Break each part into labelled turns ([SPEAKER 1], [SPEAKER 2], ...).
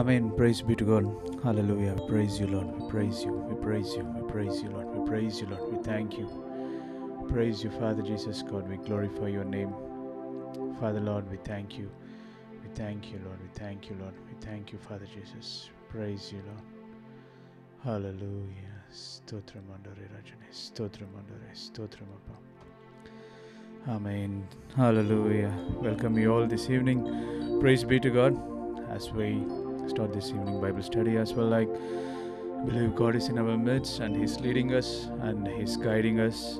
[SPEAKER 1] Amen. Praise be to God. Hallelujah. We praise you, Lord. We praise you. We praise you. We praise you, Lord. We praise you, Lord. We thank you. Praise you, Father Jesus God. We glorify your name. Father, Lord, we thank you. We thank you, Lord. We thank you, Lord. We thank you, Father Jesus. Praise you, Lord. Hallelujah. Stotram andore rajane. Stotram andore. Stotram appa. Amen. Hallelujah. Welcome you all this evening. Praise be to God as we start this evening Bible study as well. Like, believe God is in our midst and He's leading us and He's guiding us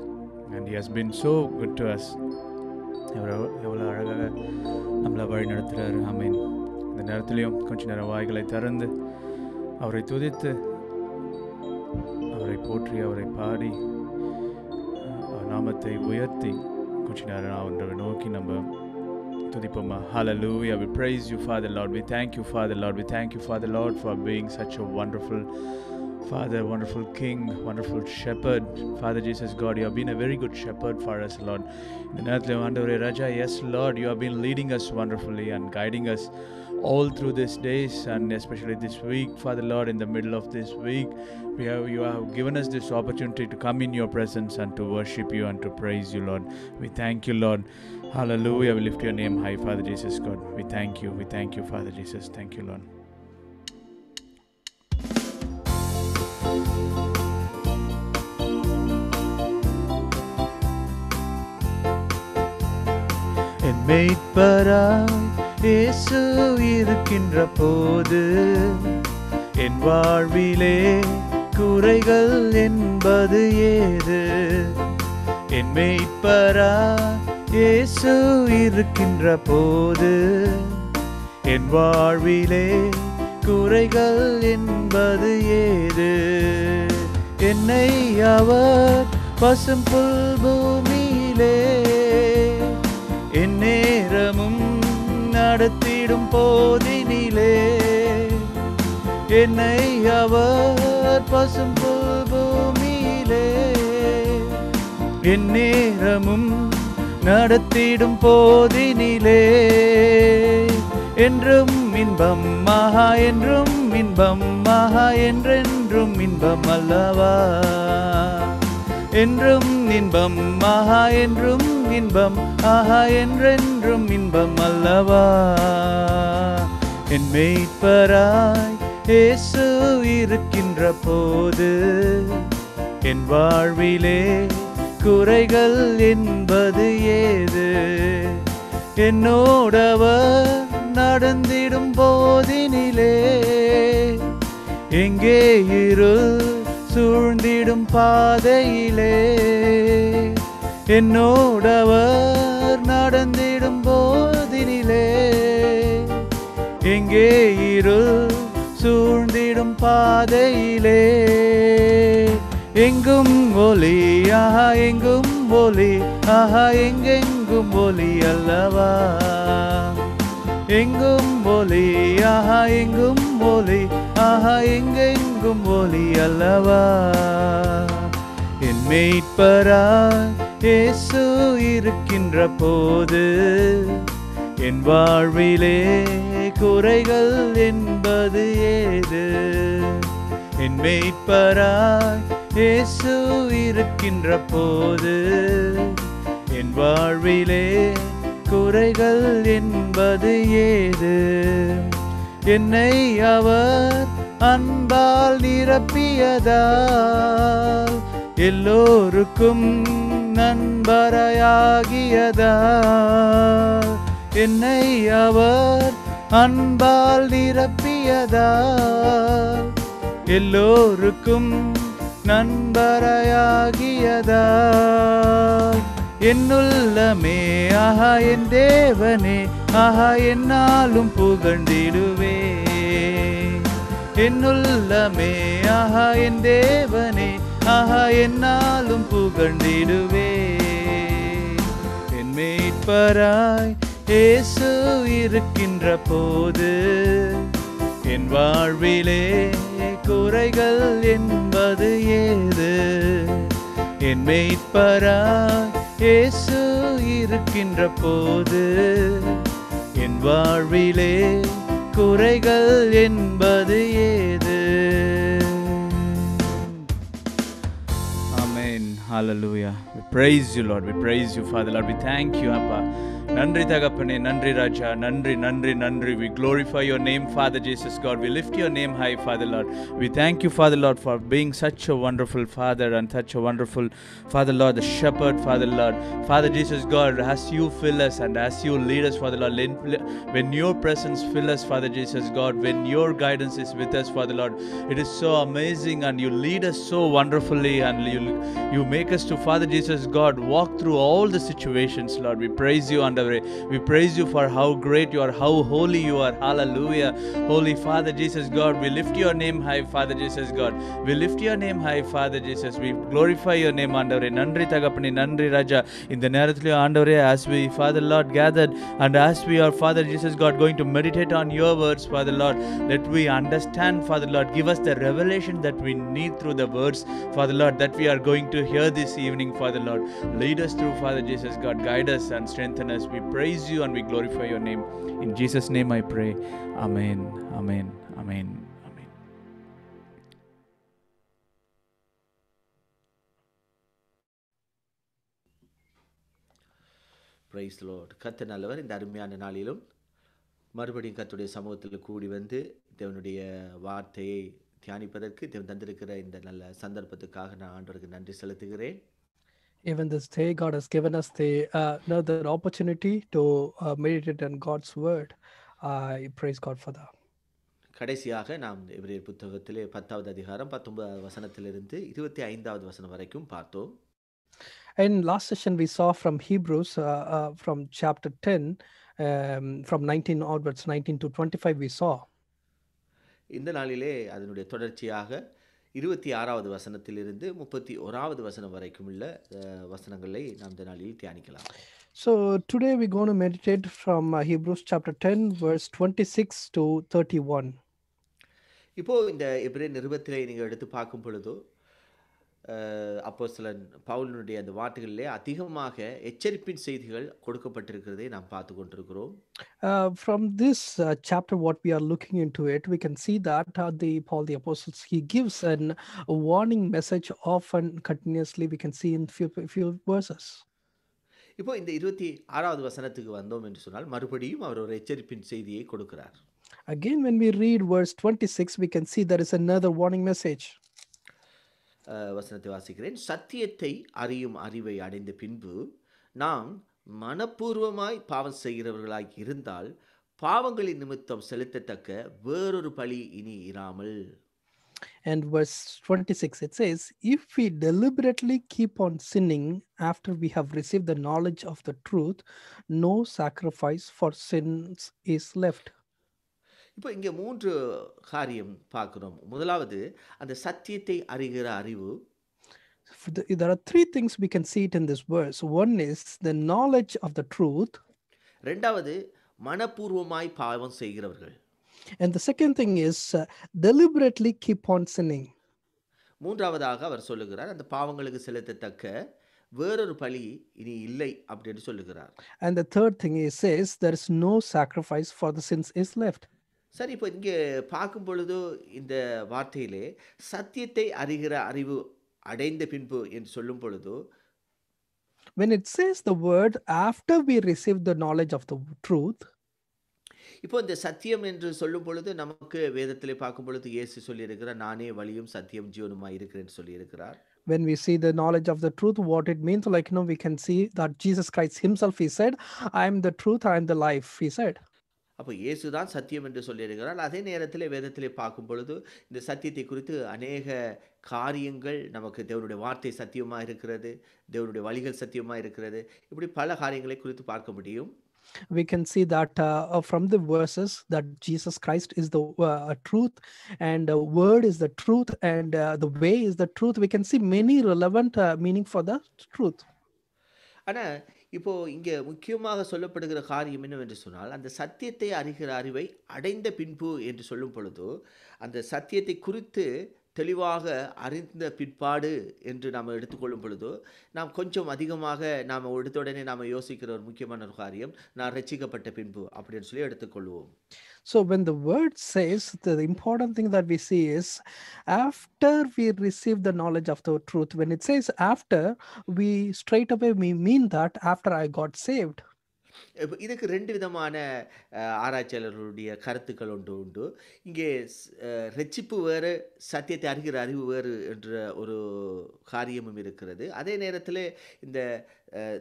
[SPEAKER 1] and He has been so good to us. எவ்வளோ அழகாக நம்மளை வழி நடத்துகிறாரு ஆமீன் இந்த நேரத்துலையும் கொஞ்ச நேரம் வாய்களை திறந்து அவரை துதித்து அவரை போற்றி அவரை பாடி நாமத்தை உயர்த்தி கொஞ்ச நேரம் அவரை நோக்கி நம்ம துதிப்போமா Hallelujah. We praise you, Father Lord. We thank you, Father Lord. We thank you, Father Lord, for being such a wonderful Father, wonderful King, wonderful Shepherd. Father Jesus God, you have been a very good shepherd for us, Lord. இந்த நேரத்தில் ஆண்டவரே ராஜா yes Lord you have been leading us wonderfully and guiding us all through these days and especially this week, Father Lord, in the middle of this week, we have you have given us this opportunity to come in your presence and to worship you and to praise you, Lord. We thank you, Lord. Hallelujah. We lift your name high, Father Jesus God. We thank you. We thank you, Father Jesus. Thank you, Lord. என் மெய்ப்பராய் இயேசு இருக்கின்ற போது என் வாழ்விலே குறைகள் என்பது ஏது என் மெய்ப்பராய் இயேசு இருக்கின்ற போது என் வாழ்விலே குறைகள் என்பது ஏது? என்னை அவர் பசும் புல் பூமியிலே என் நேரமும் நடத்திடும் போதினிலே என்னை அவர் பசும் புல் பூமியிலே என் நேரமும் நடத்திடும் போதினிலே. என்றும் இன்பம் மகா என்றும் இன்பம் மகா என்றென்றும் இன்பம் அல்லவா? என்றும் இன்பம் மகா என்றும் இன்பம் ஆஹா என்றென்றும் இன்பம் அல்லவா? என் மெய்ப்பராய் இயேசு இருக்கின்ற போது என் வாழ்விலே குறைகள் என்பது ஏது? என்னோடவர் நடந்திடும் போதினிலே எங்கே இருள் சூழ்ந்திடும் பாதையிலே? என்னோடவர் நடந்திடும் போதினிலே எங்கே இருள் சூழ்ந்திடும் பாதையிலே? எங்கும் ஒலி ஆஹா எங்கும் ஒலி ஆஹா எங்கெங்கும் ஒலி அல்லவா? எங்கும் ஒலி ஆஹா எங்கும் ஒலி ஆஹா எங்கெங்கும் ஒலி அல்லவா? என் மெய்ப்பராய் இயேசு இருக்கின்ற போது என் வாழ்விலே குறைகள் என்பது ஏது? என் மெய்ப்பராய் இயேசு இருக்கின்ற போது என் வாழ்விலே குறைகள் என்பது ஏது? என்னை அவர் அன்பால் நிரப்பியதால் எல்லோருக்கும் நண்பரையாகியதால் என்னை அவர் அன்பால் நிரப்பியதால் எல்லோருக்கும் நண்பரையாகியதால் என்னுள்ளமே ஆஹா என் தேவனே ஆஹா என்னாலும் புகழ்ந்திடுவே. என்னுள்ளமே ஆஹா என் தேவனே ஆஹா என்னாலும் புகழ்ந்திடுவே. என் மீட்பராய் இயேசு இருக்கின்ற போது என் வாழ்விலே குறைகள் என்பது ஏது என் மெய்ப்பராய் இயேசு இருக்கின்ற போது என் வாழ்விலே குறைகள் என்பது ஏது Amen. Hallelujah. We praise you, Lord. We praise you, Father, Lord. We thank you, Appa. நன்றி தகப்பனே நன்றி ராஜா நன்றி நன்றி நன்றி we glorify your name father jesus god we lift your name high father lord we thank you father lord for being such a wonderful father and such a wonderful father lord the shepherd father lord father jesus god as you fill us and as you lead us father lord let- when your presence fill us father jesus god when your guidance is with us father lord it is so amazing and you lead us so wonderfully and you you make us to father jesus god walk through all the situations lord we praise you and we praise you for how great you are how holy you are hallelujah holy father jesus god we lift your name high father jesus god we lift your name high father jesus we glorify your name ஆண்டவரே நன்றி தகப்பனே நன்றி ராஜா இந்த நேரத்திலே ஆண்டவரே as we father lord gathered and as we are father jesus god going to meditate on your words father lord let we understand father lord give us the revelation that we need through the words father lord that we are going to hear this evening father lord lead us through father jesus god guide us and strengthen us we praise you and we glorify your name. In jesus name i pray. Amen. Amen. Amen.
[SPEAKER 2] Praise lord கத்த நல்லவர் இந்த அருமையான நாளிலும் மறுபடியும் கத்துடைய சமூகத்தில் கூடி வந்து தேவனுடைய வார்த்தையை தியானிப்பதற்கு தேவன் தந்திருக்கிற இந்த நல்ல சந்தர்ப்பத்துக்காக நான் ஆண்டவருக்கு நன்றி செலுத்துகிறேன்.
[SPEAKER 3] Even this day, God has given us the uh, another opportunity to uh, meditate on God's word. I praise God for that.
[SPEAKER 2] கடைசியாக நாம் எபிரேயர் புத்தகத்திலே பத்தாவது அதிகாரம் பத்தொன்பதாவது வசனத்திலிருந்து இருபத்தி ஐந்தாவது வசனம் வரைக்கும் பார்த்தோம்
[SPEAKER 3] In last session, we saw from Hebrews, uh, uh, from chapter 10, um, from 19 onwards, 19 to 25, we saw.
[SPEAKER 2] இந்த நாளிலே அதனுடைய தொடர்ச்சியாக இருபத்தி ஆறாவது வசனத்திலிருந்து முப்பத்தி ஓராவது வசனம் வரைக்கும் உள்ள வசனங்களை நாம் இந்த நாளில் தியானிக்கலாம்
[SPEAKER 3] So today we're going to meditate from uh, Hebrews chapter 10, verse 26 to 31.
[SPEAKER 2] இப்போ இந்த எபிரே நிருபத்திலே நீங்கள் எடுத்து பார்க்கும் பொழுதோ அப்போ சில பவுலினுடைய அந்த வார்த்தைகளிலே அதிகமாக எச்சரிப்பின் செய்திகள் கொடுக்கப்பட்டிருக்கிறதை நாம் பார்த்து கொண்டிருக்கிறோம்
[SPEAKER 3] Uh, from this uh, chapter, what we are looking into it, we can see that uh, the Paul the Apostles he gives an, a warning message often continuously. We can see in few few verses.
[SPEAKER 2] இப்போ இந்த இருபத்தி ஆறாவது வசனத்துக்கு வந்தோம் என்று சொன்னால் மறுபடியும் அவர் ஒரு எச்சரிப்பின் செய்தியை கொடுக்கிறார்
[SPEAKER 3] Again, when we read verse 26, we can see there is another warning message.
[SPEAKER 2] அஹ், வசனத்தை வாசிக்கிறேன் சத்தியத்தை அறியும் அறிவை அடைந்த பின்பு நாம் மனப்பூர்வமாய் பாவம் செய்கிறவர்களாய் இருந்தால் பாவங்களின் நிமித்தம் செலுத்தத்தக்க வேறொரு பழி இனி இராமல்
[SPEAKER 3] And verse 26 it says, If we deliberately keep on sinning after we have received the knowledge of the truth, no sacrifice for sins is left.
[SPEAKER 2] இப்போ இங்கே மூன்று காரியம் பார்க்குறோம் முதலாவது அந்த சத்தியத்தை அறிகிற அறிவு
[SPEAKER 3] there are three things we can see it in this verse. One is the knowledge of the truth,
[SPEAKER 2] ரெண்டாவது மனப்பூர்வமாய் பாவம் செய்கிறவர்கள்
[SPEAKER 3] and the second thing is uh, deliberately keep on sinning.
[SPEAKER 2] மூன்றாவதாக அவர் சொல்லுகிறார் அந்த பாவங்களுக்கு செலுத்தத்தக்க வேறொரு பழி இனி இல்லை அப்படின்னு சொல்லுகிறார்
[SPEAKER 3] And the third thing he says there is no sacrifice for the sins is left.
[SPEAKER 2] சரி இப்போ இங்கே பார்க்கும் பொழுது இந்த வார்த்தையிலே சத்தியத்தை அறிகிற அறிவு அடைந்த பின்பு என்று சொல்லும் பொழுது
[SPEAKER 3] When it says the word after we receive the knowledge of the truth,
[SPEAKER 2] இப்போ இந்த சத்தியம் என்று சொல்லும் பொழுது நமக்கு வேதத்திலே பார்க்கும் பொழுது இயேசு சொல்லியிருக்கிறார் நானே வழியும் சத்தியம் ஜீவனுமாய் இருக்கிறேன்னு சொல்லியிருக்கிறார்
[SPEAKER 3] when we see the knowledge of the truth, what it means, like you know, we can see that Jesus Christ Himself, He said, I am the truth, I am the life, He said.
[SPEAKER 2] அப்போ இயேசு தான் சத்தியம் என்று சொல்லியிருக்கிறார் அதே நேரத்தில் வேதத்திலே பார்க்கும் பொழுது இந்த சத்தியத்தை குறித்து அநேக காரியங்கள் நமக்கு தேவனுடைய வார்த்தை சத்தியமாக இருக்கிறது தேவனுடைய வழிகள் சத்தியமாக இருக்கிறது இப்படி பல காரியங்களை குறித்து பார்க்க முடியும்
[SPEAKER 3] We can see that uh, uh, from the verses that Jesus Christ is the uh, truth and the word is the truth and uh, the way is the truth. We can see many relevant uh, meaning for the truth.
[SPEAKER 2] ஆனால் இப்போது இங்கே முக்கியமாக சொல்லப்படுகிற காரியம் என்னவென்று சொன்னால் அந்த சத்தியத்தை அறிகிற அறிவை அடைந்த பின்பு என்று சொல்லும் பொழுது அந்த சத்தியத்தை குறித்து தெளிவாக அறிந்த பிற்பாடு என்று நாம் எடுத்துக்கொள்ளும் பொழுது நாம் கொஞ்சம் அதிகமாக நாம் எடுத்த உடனே நாம் யோசிக்கிற ஒரு முக்கியமான ஒரு காரியம் நான் ரட்சிக்கப்பட்ட பின்பு அப்படின்னு சொல்லி எடுத்துக்கொள்வோம்
[SPEAKER 3] So when the word says the important thing that we see is after we receive the knowledge of the truth, when it says after, we straight away we mean that after I got saved.
[SPEAKER 2] இதுக்கு ரெண்டு விதமான ஆராய்ச்சியாளர்களுடைய கருத்துக்கள் ஒன்று உண்டு. இங்கே ரட்சிப்பு வேறு சத்தியத்தை அறிகிற அறிவு வேறு என்ற ஒரு காரியமும் இருக்கிறது. அதே நேரத்தில் இந்த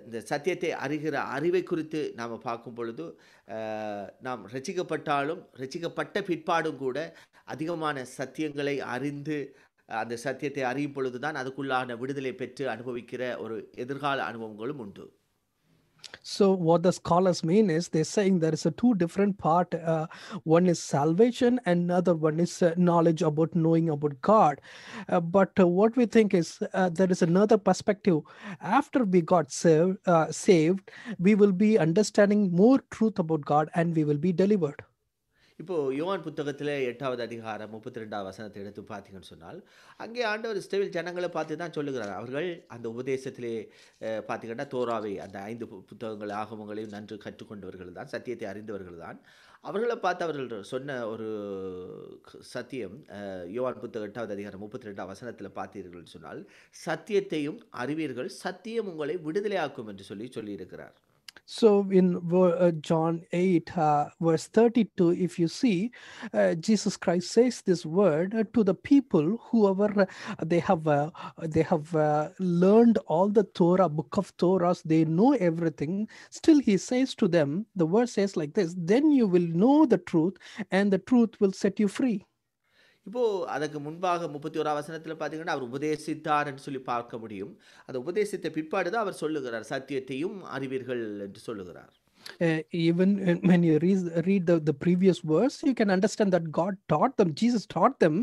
[SPEAKER 2] இந்த சத்தியத்தை அறிகிற அறிவை குறித்து நாம் பார்க்கும் பொழுது நாம் ரசிக்கப்பட்டாலும் ரசிக்கப்பட்ட பிற்பாடும் கூட அதிகமான சத்தியங்களை அறிந்து அந்த சத்தியத்தை அறியும் பொழுது தான் அதுக்குள்ளான விடுதலை பெற்று அனுபவிக்கிற ஒரு எதிர்கால அனுபவங்களும் உண்டு.
[SPEAKER 3] So what the scholars mean is they're saying there is a two different part. Uh, one is salvation, and another one is uh, knowledge about knowing about God. Uh, but uh, what we think is uh, there is another perspective. After we got saved, uh, saved, we will be understanding more truth about God, and we will be delivered.
[SPEAKER 2] இப்போது யோவான் புத்தகத்தில் எட்டாவது அதிகாரம் முப்பத்தி ரெண்டாவது வசனத்தை எடுத்து பார்த்தீங்கன்னு சொன்னால் அங்கே ஆண்டவர் இஸ்ரேல் ஜனங்களை பார்த்து தான் சொல்லுகிறார். அவர்கள் அந்த உபதேசத்திலே பார்த்திங்கன்னா தோராவை அந்த ஐந்து பு- புத்தகங்கள் ஆகமங்களையும் நன்று கற்றுக்கொண்டவர்கள் தான் சத்தியத்தை அறிந்தவர்கள் தான். அவர்களை பார்த்து அவர்கள் சொன்ன ஒரு சத்தியம் யுவான் யோவான் புத்தகம் எட்டாவது அதிகாரம் முப்பத்தி ரெண்டாம் வசனத்தில் பார்த்தீர்கள் சொன்னால் சத்தியத்தையும் அறிவீர்கள் சத்தியம் உங்களை விடுதலையாக்கும் என்று சொல்லி சொல்லியிருக்கிறார்.
[SPEAKER 3] So in uh, John 8, uh, verse 32, if you see, uh, Jesus Christ says this word uh, to the people, whoever uh, they have, uh, they have learned all the Torah, book of Torahs, they know everything. Still, he says to them, the word says like this: "Then you will know the truth, and the truth will set you free."
[SPEAKER 2] இப்போது அதுக்கு முன்பாக முப்பத்தி ஓரா வசனத்தில் பார்த்தீங்கன்னா அவர் உபதேசித்தார் என்று சொல்லி பார்க்க முடியும் அந்த உபதேசித்த பிற்பாடு தான் அவர் சொல்லுகிறார் சத்தியத்தையும் அறிவீர்கள் என்று சொல்லுகிறார்
[SPEAKER 3] Uh, even uh, when you read, read the, the previous verse, you can understand that God taught them, Jesus taught them.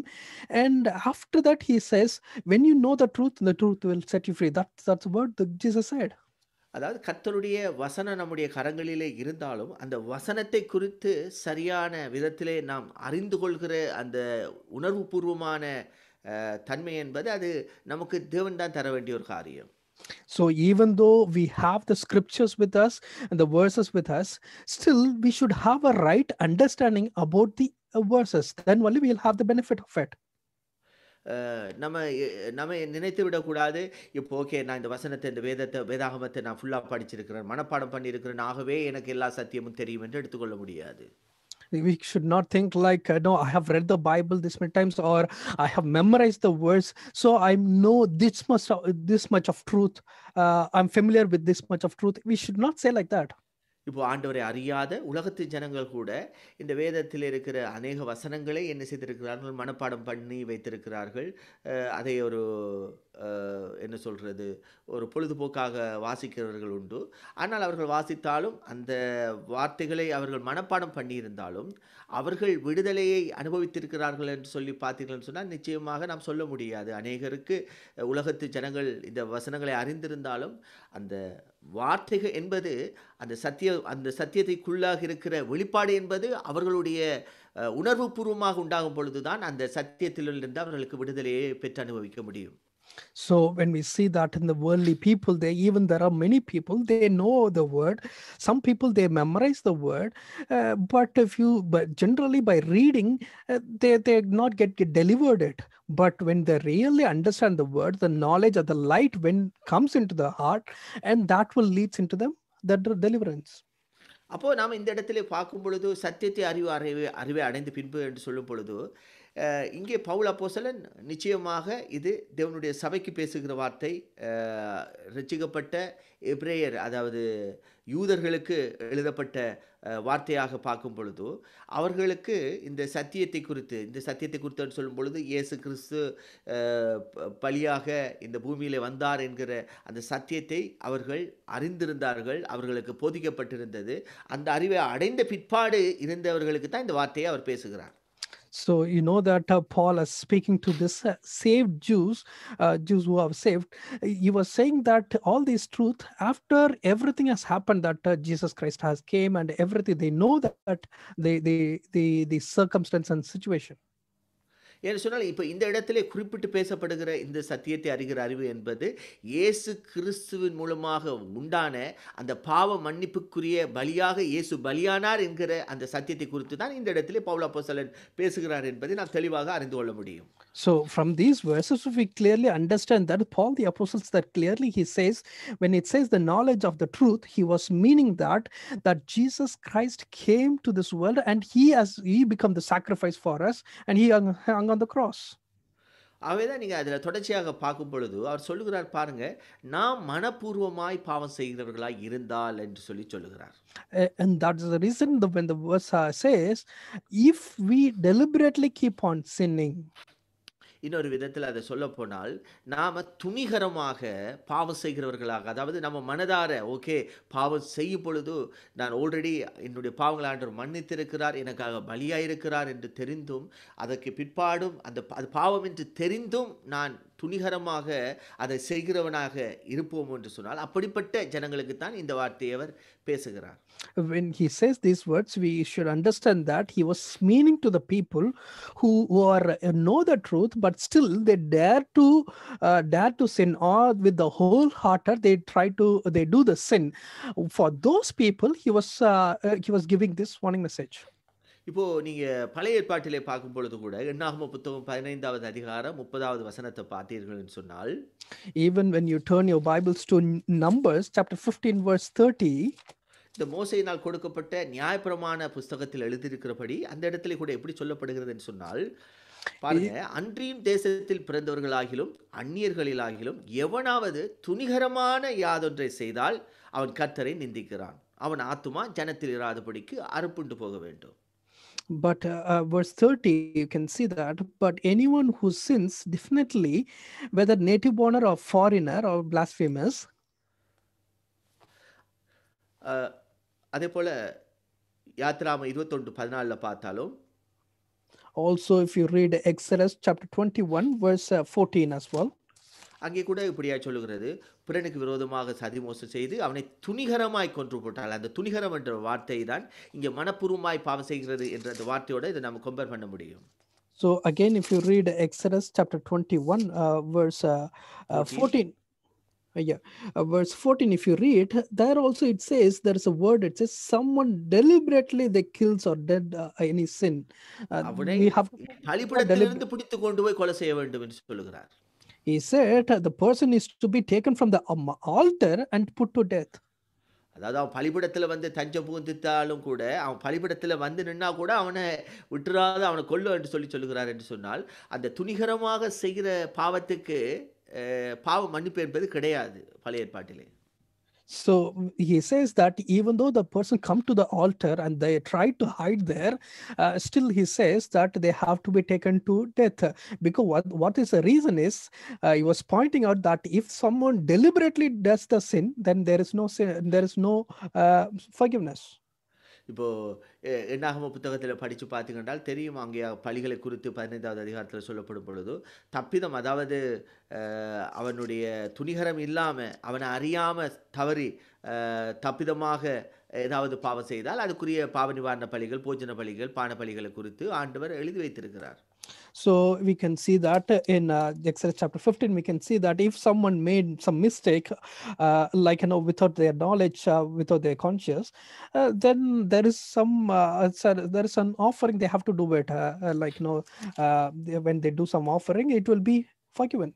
[SPEAKER 3] And after that, he says, When you know the truth, the truth will set you free. That, that's what the, Jesus said.
[SPEAKER 2] அதாவது கத்தருடைய வசனம் நம்முடைய கரங்களிலே இருந்தாலும் அந்த வசனத்தை குறித்து சரியான விதத்திலே நாம் அறிந்து கொள்கிற அந்த உணர்வு பூர்வமான தன்மை என்பது அது நமக்கு தேவன் தான் தர வேண்டிய ஒரு காரியம்
[SPEAKER 3] So even though we have the scriptures with us and the verses with us, still we should have a right understanding about the verses. Then only we'll have the benefit of it.
[SPEAKER 2] நம்ம நம்ம நினைத்து விடக்கூடாது இப்போ okay நான் இந்த வசனத்தை இந்த வேதத்தை வேதாகமத்தை நான் ஃபுல்லாக படிச்சிருக்கிறேன் மனப்பாடம் பண்ணியிருக்கிறேன் ஆகவே எனக்கு எல்லா சத்தியமும் தெரியும் என்று எடுத்துக்கொள்ள முடியாது
[SPEAKER 3] we should not think like no i have read the bible this many times or i have memorized the words so i know this much this much of truth uh, i'm familiar with this much of truth we should not say like that
[SPEAKER 2] இப்போ ஆண்டவரை அறியாத உலகத்து ஜனங்கள் கூட இந்த வேதத்தில் இருக்கிற அநேக வசனங்களை என்ன செய்திருக்கிறார்கள்? மனப்பாடம் பண்ணி வைத்திருக்கிறார்கள். அதை ஒரு என்ன சொல்கிறது ஒரு பொழுதுபோக்காக வாசிக்கிறவர்கள் உண்டு. ஆனால் அவர்கள் வாசித்தாலும் அந்த வார்த்தைகளை அவர்கள் மனப்பாடம் பண்ணியிருந்தாலும் அவர்கள் விடுதலையை அனுபவித்திருக்கிறார்கள் என்று சொல்லி பார்த்தீர்கள்னு சொன்னால் நிச்சயமாக நாம் சொல்ல முடியாது. அநேகருக்கு உலகத்து ஜனங்கள் இந்த வசனங்களை அறிந்திருந்தாலும் அந்த வார்த்தைகள் என்பது அந்த சத்திய அந்த சத்தியத்தைக்குள்ளாக இருக்கிற வெளிப்பாடு என்பது அவர்களுடைய உணர்வுபூர்வமாக உண்டாகும் பொழுதுதான் அந்த சத்தியத்திலிருந்து அவர்களுக்கு விடுதலையை பெற்று அனுபவிக்க முடியும்.
[SPEAKER 3] so when we see that in the worldly people they even there are many people they know the word some people they memorize the word uh, but if you but generally by reading uh, they they not get, get delivered it but when they really understand the word the knowledge of the light when comes into the heart and that will leads into them the de- deliverance
[SPEAKER 2] அப்போது நாம் இந்த இடத்துல பார்க்கும் பொழுது சத்தியத்தை அறிவு அறிவை அறிவை அடைந்த பின்பு என்று சொல்லும் பொழுது அஹ், இங்கே பவுல் அப்போசலன் நிச்சயமாக இது தேவனுடைய சபைக்கு பேசுகிற வார்த்தை ரச்சிக்கப்பட்ட எப்ரேயர் அதாவது யூதர்களுக்கு எழுதப்பட்ட வார்த்தையாக பார்க்கும் பொழுது அவர்களுக்கு இந்த சத்தியத்தை குறித்து இந்த சத்தியத்தை குறித்து சொல்லும் பொழுது இயேசு கிறிஸ்து ப- பலியாக இந்த பூமியில் வந்தார் என்கிற அந்த சத்தியத்தை அவர்கள் அறிந்திருந்தார்கள் அவர்களுக்கு போதிக்கப்பட்டிருந்தது. அந்த அறிவை அடைந்த பிற்பாடு இருந்தவர்களுக்கு தான் இந்த வார்த்தையை அவர் பேசுகிறார்.
[SPEAKER 3] So you know that uh, Paul is speaking to this uh, saved Jews, uh, Jews who are saved. He was saying that all this truth after everything has happened, that uh, Jesus Christ has came and everything. They know that, that they, they, the the circumstance and situation.
[SPEAKER 2] ஏன்னு சொன்னால் இப்போ இந்த இடத்திலே குறிப்பிட்டு பேசப்படுகிற இந்த சத்தியத்தை அறிகிற அறிவு என்பது இயேசு கிறிஸ்துவின் மூலமாக உண்டான அந்த பாவ மன்னிப்புக்குரிய பலியாக இயேசு பலியானார் என்கிற அந்த சத்தியத்தை குறித்து தான் இந்த இடத்திலே பவுல் அப்போஸ்தலன் பேசுகிறார் என்பதை நாம் தெளிவாக அறிந்து கொள்ள முடியும்
[SPEAKER 3] So, from these verses, we clearly understand that Paul the Apostles that clearly he says, when it says the knowledge of the truth, he was meaning that that Jesus Christ came to this world and he has he become the sacrifice for us and he hung, hung on the cross.
[SPEAKER 2] ஆகவே தான் நீங்கள் அதில் தொடர்ச்சியாக பார்க்கும் பொழுது அவர் சொல்லுகிறார் பாருங்க நாம் மனப்பூர்வமாய் பாவம் செய்கிறவர்களாய் இருந்தால் என்று சொல்லி சொல்லுகிறார்
[SPEAKER 3] and that's the reason that when the verse uh, says, if we deliberately keep on sinning,
[SPEAKER 2] இன்னொரு விதத்தில் அதை சொல்ல போனால் நாம் துணிகரமாக பாவம் செய்கிறவர்களாக அதாவது நம்ம மனதார ஓகே பாவம் செய்யும் பொழுது நான் ஆல்ரெடி என்னுடைய பாவங்களை ஆண்டவர் மன்னித்திருக்கிறார் எனக்காக பலியாயிருக்கிறார் என்று தெரிந்தும் அதற்கு பிற்பாடும் அந்த அது பாவம் என்று தெரிந்தும் நான் துணிகரமாக அதை செய்கிறவனாக இருப்போம் என்று சொன்னால் அப்படிப்பட்ட ஜனங்களுக்கு தான் இந்த வார்த்தையை அவர் பேசுகிறார்
[SPEAKER 3] when he says these words, we should understand that he was meaning to the people who, who are uh, know the truth, but still they dare to uh, dare to sin, or with the whole hearted they try to they do the sin. For those people, he was uh, uh, he was giving this warning message.
[SPEAKER 2] இப்போ நீங்க பழைய ஏற்பாட்டிலே பார்க்கும் பொழுது கூட எண்ணாகம புத்தகம் பதினைந்தாவது அதிகாரம் முப்பதாவது வசனத்தை பார்த்தீர்கள்னு சொன்னால்
[SPEAKER 3] when you turn your Bibles to N- Numbers chapter 15, verse 30,
[SPEAKER 2] இந்த மோசையினால் கொடுக்கப்பட்ட நியாயப்பிரமாண புஸ்தகத்தில் எழுதியிருக்கிறபடி அந்த இடத்துல கூட எப்படி சொல்லப்படுகிறதுன்னு சொன்னால் பாருங்க அன்றியும் தேசத்தில் பிறந்தவர்களாகிலும் அந்நியர்களிலாகிலும் எவனாவது துணிகரமான யாதொன்றை செய்தால் அவன் கர்த்தரை நிந்திக்கிறான். அவன் ஆத்துமா ஜனத்தில் இராதபடிக்கு அறுப்புண்டு போக வேண்டும்.
[SPEAKER 3] but uh, uh, verse 30 you can see that but anyone who sins definitely whether native born or foreigner or blasphemous
[SPEAKER 2] அஹ், அதே போல யாத்ராம இருபத்தொன்று பதினாலில் பார்த்தாலும்
[SPEAKER 3] also if you read exodus chapter 21 verse uh, 14 as well
[SPEAKER 2] அங்கே கூட இப்படியா சொல்லுகிறது பிறனுக்கு விரோதமாக சதிமோசம் செய்து அவனை துணிகரமாய் கொன்று போட்டால் அந்த துணிகரம் என்ற வார்த்தை தான் இங்கே மனப்பூர்வமாய் பாவம் செய்கிறது என்ற அந்த வார்த்தையோட இதை நம்ம கம்பேர் பண்ண முடியும்
[SPEAKER 3] so again if you read exodus chapter 21 uh, verse uh, uh, 14 uh, yeah uh, verse 14 if you read there also it says there is a word it says someone deliberately they kills or dead uh, any sin uh, we have
[SPEAKER 2] பலிபடத்திலிருந்து
[SPEAKER 3] he said the person is to be taken from the um, altar and put to death.
[SPEAKER 2] அதாவது அவன் பலிபிடத்தில் வந்து தஞ்சம் புகுந்துட்டாலும் கூட அவன் பலிபடத்தில் வந்து நின்னா கூட அவனை விட்டுறாத அவனை கொல்லும் என்று சொல்லி சொல்லுகிறார் என்று சொன்னால் அந்த துணிகரமாக செய்கிற பாவத்துக்கு பாவம் பாவ மன்னிப்பு என்பது கிடையாது பழைய ஏற்பாட்டிலே.
[SPEAKER 3] So he says that even though the person come to the altar and they try to hide there, uh, still he says that they have to be taken to death. Because what, what is the reason is uh, he was pointing out that if someone deliberately does the sin, then there is no sin, there is no uh, forgiveness.
[SPEAKER 2] இப்போது எ- எண்ணாகம புத்தகத்தில் படித்து பார்த்தீங்கன்றால் தெரியும் அங்கே பழிகளை குறித்து பதினைந்தாவது அதிகாரத்தில் சொல்லப்படும் பொழுது தப்பிதம் அதாவது அவனுடைய துணிகரம் இல்லாமல் அவனை அறியாமல் தவறி தப்பிதமாக ஏதாவது பாவம் செய்தால் அதுக்குரிய பாவ நிவாரண பலிகள் போஜன பலிகள் பான பலிகளை குறித்து ஆண்டவர் எழுதி வைத்திருக்கிறார்.
[SPEAKER 3] So we can see that in uh, Exodus chapter 15, we can see that if someone made some mistake, uh, like you know, without their knowledge, uh, without their conscience, uh, then there is some uh, there is an offering they have to do it. Uh, uh, like you know, when they do some offering, it will be forgiven.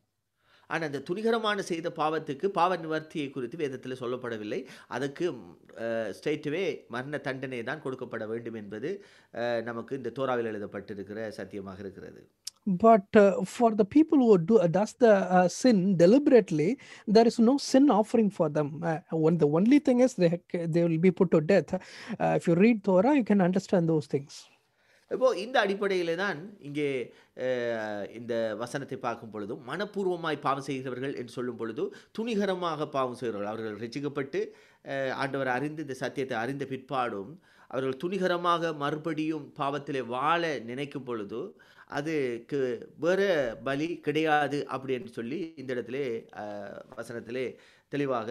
[SPEAKER 2] ஆனால் அந்த துணிகரமான செய்த பாவத்துக்கு பாவ நிவர்த்தியை குறித்து வேதத்தில் சொல்லப்படவில்லை அதுக்கு ஸ்ட்ரெயிட்டுவே மரண தண்டனை தான் கொடுக்கப்பட வேண்டும் என்பது அஹ், நமக்கு இந்த தோராவில் எழுதப்பட்டிருக்கிற சத்தியமாக இருக்கிறது
[SPEAKER 3] But uh, for the people who do does the uh, sin deliberately, there is no sin offering for them. Uh, when the only thing is they they will be put to death. Uh, if you read Torah, you can understand those things.
[SPEAKER 2] இப்போது இந்த அடிப்படையில் தான் இங்கே இந்த வசனத்தை பார்க்கும் பொழுதும் மனப்பூர்வமாய் பாவம் செய்கிறவர்கள் என்று சொல்லும் பொழுது துணிகரமாக பாவம் செய்கிறவர்கள். அவர்கள் ரசிக்கப்பட்டு ஆண்டவர் அறிந்து இந்த சத்தியத்தை அறிந்த பிற்பாடும் அவர்கள் துணிகரமாக மறுபடியும் பாவத்திலே வாழ நினைக்கும் பொழுது அதுக்கு வேற பலி கிடையாது அப்படின்னு சொல்லி இந்த இடத்துல வசனத்திலே தெளிவாக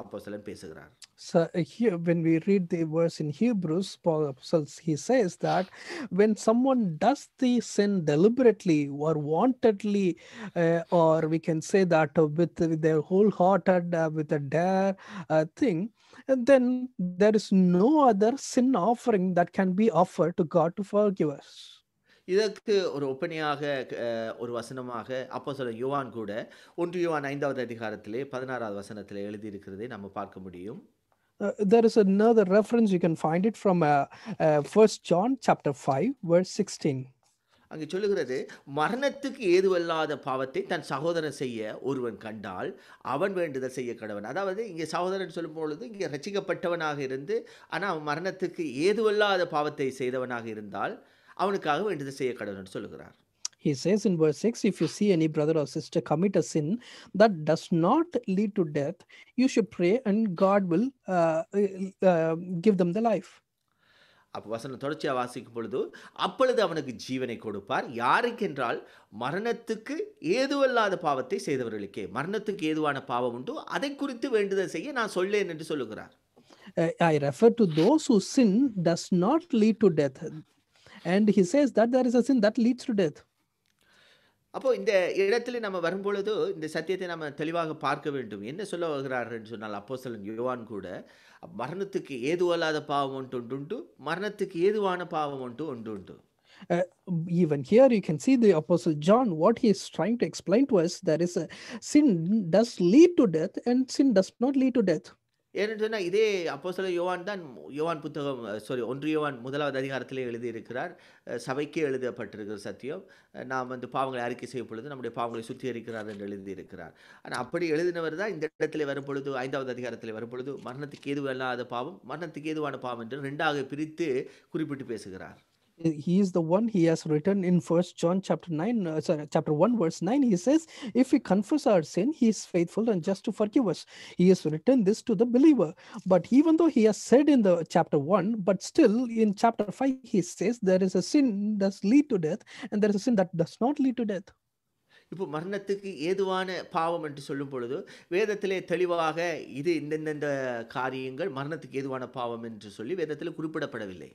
[SPEAKER 2] அப்போஸ்தலன் பேசுகிறார்
[SPEAKER 3] So uh, here, when we read the verse in Hebrews, Paul apostles, he says that when someone does the sin deliberately or wantedly, uh, or we can say that uh, with, with their wholehearted, uh, with a dare uh, thing, and then there is no other sin offering that can be offered to God to forgive us.
[SPEAKER 2] இதற்கு ஒரு ஒப்பனையாக ஒரு வசனமாக அப்போ சொல்ல Yuan கூட ஒன்று Yuan ஐந்தாவது அதிகாரத்திலே பதினாறாவது வசனத்திலே எழுதியிருக்கிறதை நம்ம பார்க்க முடியும்
[SPEAKER 3] Uh, there is another reference you can find it from uh, uh, First John chapter five, verse sixteen.
[SPEAKER 2] அங்கே சொல்லுகிறது மரணத்துக்கு ஏதுவல்லாத பாவத்தை தன் சகோதரன் செய்ய ஒருவன் கண்டால் அவன் வேண்டுதல் செய்ய கடவன் அதாவது இங்கே சகோதரன் சொல்லும் பொழுது இங்கே ரட்சிக்கப்பட்டவனாக இருந்து ஆனால் அவன் மரணத்துக்கு ஏதுவல்லாத பாவத்தை செய்தவனாக இருந்தால் அவனுக்காக வேண்டுதல் செய்ய கடவன் சொல்லுகிறார்
[SPEAKER 3] He says in verse 6 if you see any brother or sister commit a sin that does not lead to death, you should pray and God will uh, uh, give them the life.
[SPEAKER 2] அப்போ வசனம் தொடர்ச்சியாக வாசிக்கும் பொழுது அப்பொழுது அவனுக்கு ஜீவனை கொடுப்பார் யாருக்கென்றால் மரணத்துக்கு ஏதுவல்லாத பாவத்தை செய்தவர்களுக்கே மரணத்துக்கு ஏதுவான பாவம் உண்டு அதை குறித்து வேண்டுதல் செய்ய நான் சொல்லேன் என்று சொல்லுகிறார்
[SPEAKER 3] Uh, I refer to those whose sin does not lead to And he says that there is a sin that leads to death.
[SPEAKER 2] அப்போ இந்த இடத்துல நம்ம வரும்பொழுது இந்த சத்தியத்தை நம்ம தெளிவாக பார்க்க வேண்டும் என்ன சொல்ல வருகிறார்கள் சொன்னால் அப்போஸ்தலன் யோவான் கூட மரணத்துக்கு ஏதுவல்லாத பாவம் ஒன்று உண்டு மரணத்துக்கு ஏதுவான பாவம் ஒன்று உண்டு உண்டு
[SPEAKER 3] Uh, even here you can see the apostle john what he is trying to explain to us there is a sin does lead to death and sin does not lead to death
[SPEAKER 2] ஏன்னு சொன்னால் இதே சில யோவான் தான் யோவான் புத்தகம் sorry ஒன்று யோவான் முதலாவது அதிகாரத்திலே எழுதியிருக்கிறார். சபைக்கே எழுதப்பட்டிருக்கிற சத்தியம். நாம் வந்து பாவங்களை அறிக்கை செய்யும் பொழுது நம்முடைய பாவங்களை சுத்திகரிக்கிறார் என்று எழுதியிருக்கிறார். ஆனால் அப்படி எழுதினவர் தான் இந்த இடத்துல வரும் பொழுது ஐந்தாவது அதிகாரத்தில் வரும் பொழுது மரணத்துக்கு ஏது அல்லாத பாவம் மரணத்துக்கு ஏதுவான பாவம் என்று ரெண்டாக பிரித்து குறிப்பிட்டு பேசுகிறார்.
[SPEAKER 3] He is the one he has written in first john chapter 9 uh, sorry, chapter 1 verse 9 he says if we confess our sin he is faithful and just to forgive us he has written this to the believer but even though he has said in the chapter 1 but still in chapter 5 he says there is a sin does lead to death and there is a sin that does not lead to death
[SPEAKER 2] இப்போ மரணத்துக்கு ஏதுவான பாவம் என்று சொல்லும் பொழுது வேதத்திலே தெளிவாக இது இந்தந்தந்த காரியங்கள் மரணத்துக்கு ஏதுவான பாவம் என்று சொல்லி வேதத்தில் குறிப்பிடப்படவில்லை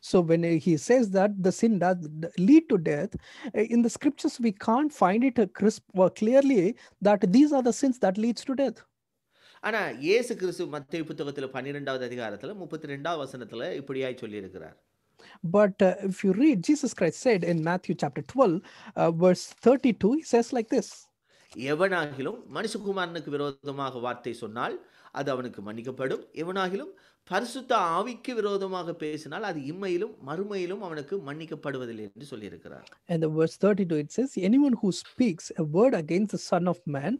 [SPEAKER 3] So when uh, he says that the sin does lead to death, uh, in the scriptures we can't find it uh, crisp or clearly that these are the sins that leads to death.
[SPEAKER 2] ஆனால் இயேசு கிறிஸ்து மத்திய புத்தகத்தில் பன்னிரெண்டாவது அதிகாரத்தில் முப்பத்தி ரெண்டாவது வசனத்தில் இப்படியாய் சொல்லியிருக்கிறார்
[SPEAKER 3] But uh, if you read, Jesus Christ said in Matthew chapter 12, uh, verse 32, he says like this
[SPEAKER 2] எவனாகிலும் மனுஷகுமாரனுக்கு விரோதமாக வார்த்தை சொன்னால் அது அவனுக்கு மன்னிக்கப்படும். எவனாகிலும் பரிசுத்த ஆவிக்கு விரோதமாக பேசினால் அது இம்மையிலும் மறுமையிலும் அவனுக்கு மன்னிக்கப்படுவதில்லை என்று சொல்லியிருக்கிறார்.
[SPEAKER 3] And the verse 32 it says, Anyone who speaks a word against the Son of Man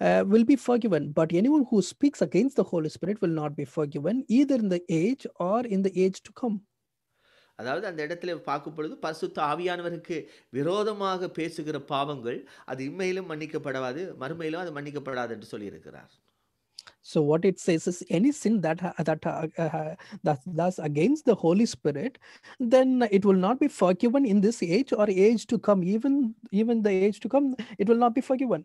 [SPEAKER 3] uh, will be forgiven, but anyone who speaks against the Holy Spirit will not be forgiven, either in the age or in the age to come.
[SPEAKER 2] அதாவது அந்த இடத்துல பார்க்கும் பொழுது பரிசுத்த ஆவியானவருக்கு விரோதமாக பேசுகிற பாவங்கள் அது இம்மையிலும் மன்னிக்கப்படாது மறுமையிலும் அது மன்னிக்கப்படாது என்று சொல்லியிருக்கிறார்.
[SPEAKER 3] So what it says is any sin that ha- that uh, uh, that that's against the Holy Spirit, then it will not be forgiven in this age or age to come. Even even the age to come, it will not be forgiven.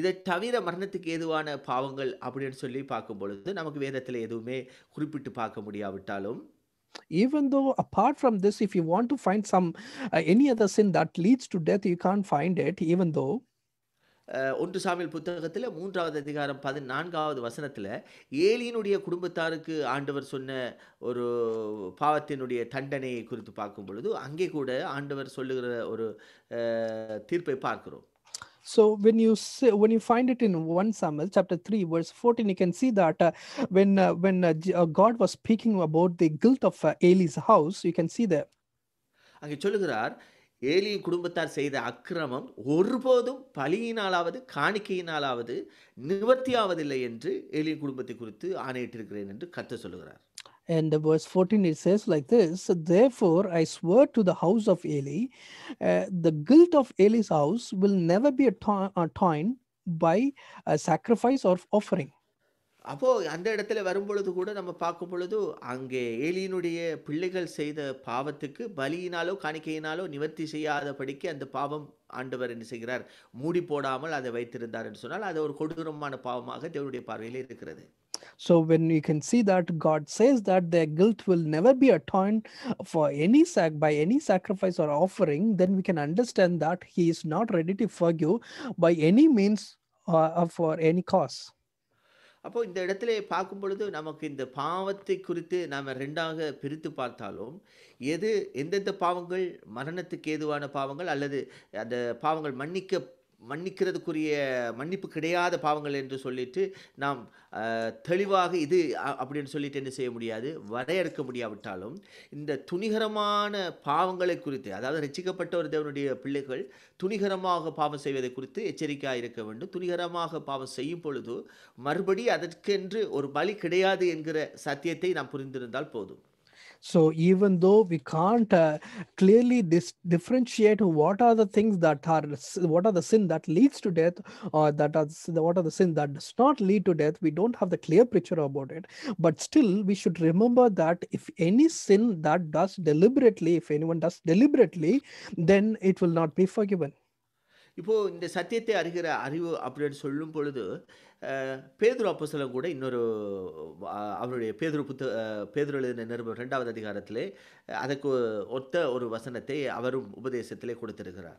[SPEAKER 2] இதை தவிர மரணத்துக்கு ஏதுவான பாவங்கள் அப்படின்னு சொல்லி பார்க்கும் பொழுது நமக்கு வேதத்தில் எதுவுமே குறிப்பிட்டு பார்க்க முடியாவிட்டாலும்
[SPEAKER 3] Even though apart from this, if you want to find some uh, any other sin that leads to death, you can't find it. Even though
[SPEAKER 2] ஒன்று சாமியல் புத்தகத்தில் மூன்றாவது அதிகாரம் பதினான்காவது வசனத்தில் ஏலியினுடைய குடும்பத்தாருக்கு ஆண்டவர் சொன்ன ஒரு பாவத்தினுடைய தண்டனையை குறித்து பார்க்கும் பொழுது அங்கே கூட ஆண்டவர் சொல்லுகிற ஒரு தீர்ப்பை பார்க்கிறோம்
[SPEAKER 3] So when you say, when you find it in 1 Samuel chapter 3 verse 14 you can see that uh, when uh, when uh, uh, God was speaking about the guilt of uh, Eli's house you can see there
[SPEAKER 2] அங்கே சொல்லுகிறார் ஏலியின் குடும்பத்தார் செய்த அக்கிரமம் ஒருபோதும் பலியினாலாவது காணிக்கையினாலாவது நிவர்த்தியாவதில்லை என்று ஏலியின் குடும்பத்தை குறித்து ஆணையிட்டிருக்கிறேன் என்று கத்த சொல்லுகிறார்
[SPEAKER 3] and uh, verse 14 it says like this therefore I swear to the house of Eli uh, the guilt of Eli's house will never be atoned by a sacrifice or offering
[SPEAKER 2] அப்போது அந்த இடத்துல வரும்பொழுது கூட நம்ம பார்க்கும் பொழுது அங்கே ஏலியினுடைய பிள்ளைகள் செய்த பாவத்துக்கு பலியினாலோ காணிக்கையினாலோ நிவர்த்தி செய்யாதபடிக்கு அந்த பாவம் ஆண்டவர் என்ன செய்கிறார் மூடி போடாமல் அதை வைத்திருந்தார் என்று சொன்னால் அது ஒரு கொடூரமான பாவமாக தேவனுடைய பார்வையில் இருக்கிறது
[SPEAKER 3] So when you can see that God says that their guilt will never be atoned for any sac by any sacrifice or offering, then we can understand that He is not ready to forgive by any means uh, for any cause.
[SPEAKER 2] அப்போ இந்த இடத்துல பார்க்கும் பொழுது நமக்கு இந்த பாவத்தை குறித்து நாம் ரெண்டாக பிரித்து பார்த்தாலும் எது எந்தெந்த பாவங்கள் மரணத்துக்கு ஏதுவான பாவங்கள் அல்லது அந்த பாவங்கள் மன்னிக்க மன்னிக்கிறதுக்குரிய மன்னிப்பு கிடையாத பாவங்கள் என்று சொல்லிட்டு நாம் தெளிவாக இது அ- அப்படின்னு சொல்லிட்டு என்ன செய்ய முடியாது? வரையறுக்க முடியாவிட்டாலும் இந்த துணிகரமான பாவங்களை குறித்து அதாவது ரசிக்கப்பட்ட ஒரு தேவனுடைய பிள்ளைகள் துணிகரமாக பாவம் செய்வதை குறித்து எச்சரிக்கையாக இருக்க வேண்டும். துணிகரமாக பாவம் செய்யும் பொழுது மறுபடி அதற்கென்று ஒரு பலி கிடையாது என்கிற சத்தியத்தை நாம் புரிந்திருந்தால் போதும்.
[SPEAKER 3] So even though we can't uh, clearly dis- differentiate what are the things that are s- what are the sin that leads to death or that are s- the, what are the sin that does not lead to death, we don't have the clear picture about it. But still, we should remember that if any sin that does deliberately, if anyone does deliberately, then it will not be forgiven.
[SPEAKER 2] இப்போ இந்த சத்தியத்தை அறிகிற அறிவு அப்படின்னு சொல்லும் பொழுது அஹ், பேதுரு அப்போஸ்தலன் கூட இன்னொரு அவருடைய பேதுரு புத்த பேதுரு எழுதின நிருபம் ரெண்டாவது அதிகாரத்திலே அதற்கு ஒத்த ஒரு வசனத்தை அவரும் உபதேசத்திலே கொடுத்திருக்கிறார்.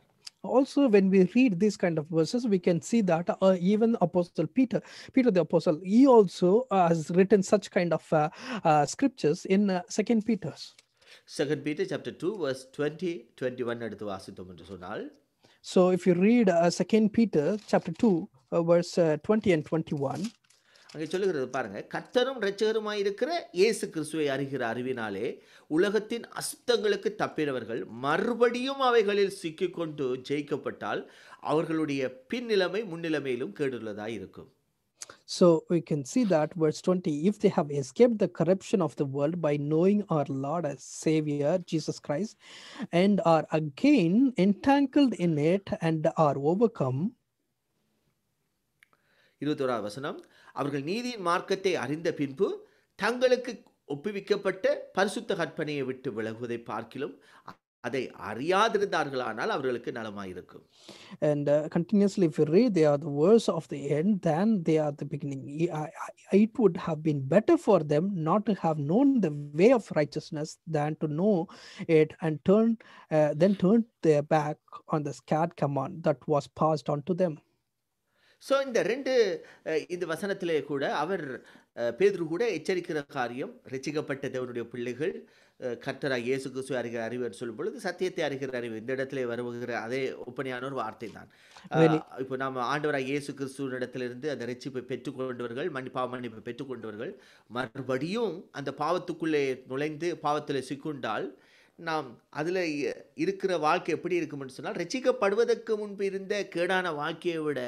[SPEAKER 3] Also when we read these kind of verses we can see that uh, even apostle peter peter the apostle he also uh, has written such kind of uh, uh, scriptures in uh, second peter's.
[SPEAKER 2] Peter chapter two verse twenty twenty one எடுத்து வாசித்தோம் என்று சொன்னால்
[SPEAKER 3] so if you read uh, second peter chapter 2 uh, verse uh, 20 and 21
[SPEAKER 2] அங்கே சொல்லுகிறது பாருங்க கர்த்தரும் இரட்சகருமாய் இருக்கிற இயேசு கிறிஸ்துவை அறிகிற அறிவினாலே உலகத்தின் அசுத்தங்களுக்கு தப்பினவர்கள் மறுபடியும் அவைகளில் சிக்கிக்கொண்டு ஜெயிக்கப்பட்டால் அவர்களுடைய பின்னிலைமை முன்னிலைமையிலும் கேடுள்ளதாக இருக்கும்.
[SPEAKER 3] So we can see that verse 20 if they have escaped the corruption of the world by knowing our lord as savior jesus christ and are again entangled in it and are overcome
[SPEAKER 2] இருபத்தோராவது வசனம் அவர்கள் நீதியின் மார்க்கத்தை அறிந்த பின்பு தங்களுக்கு ஒப்புவிக்கப்பட்ட பரிசுத்த கற்பனையை விட்டு விலகுவதை பார்க்கிலும் அதை அறியாதிருந்தார்களானால் அவர்களுக்கு நலமாயிருக்கும்
[SPEAKER 3] and uh, continuously if you read they are the words of the end than they are the beginning I- I- I- it would have been better for them not to have known the way of righteousness than to know it and turn uh, then turn their back on the scared command that was passed on to them
[SPEAKER 2] So இந்த ரெண்டு இந்த வசனத்திலே கூட அவர் பேதுரு கூட எச்சரிக்கிற காரியம் ரசிக்கப்பட்ட தேவனுடைய பிள்ளைகள் கர்த்தராக இயேசு கிறிஸ்து அறிகிற அறிவு என்று சொல்லும் பொழுது சத்தியத்தை அறிகிற அறிவு இந்த இடத்திலே வருகிற அதே ஒப்பனையான ஒரு வார்த்தை தான்? இப்போ நாம் ஆண்டவராக இயேசு கிறிஸ்துவினிடத்திலிருந்து அந்த ரட்சிப்பை பெற்றுக்கொண்டவர்கள் மன்னி பாவ மன்னிப்பை பெற்றுக்கொண்டவர்கள் மறுபடியும் அந்த பாவத்துக்குள்ளே நுழைந்து பாவத்தில் சிக்குண்டால் நாம் அதில் இருக்கிற வாழ்க்கை எப்படி இருக்கும்னு சொன்னால் ரட்சிக்கப்படுவதற்கு முன்பு இருந்த கேடான வாழ்க்கையை விட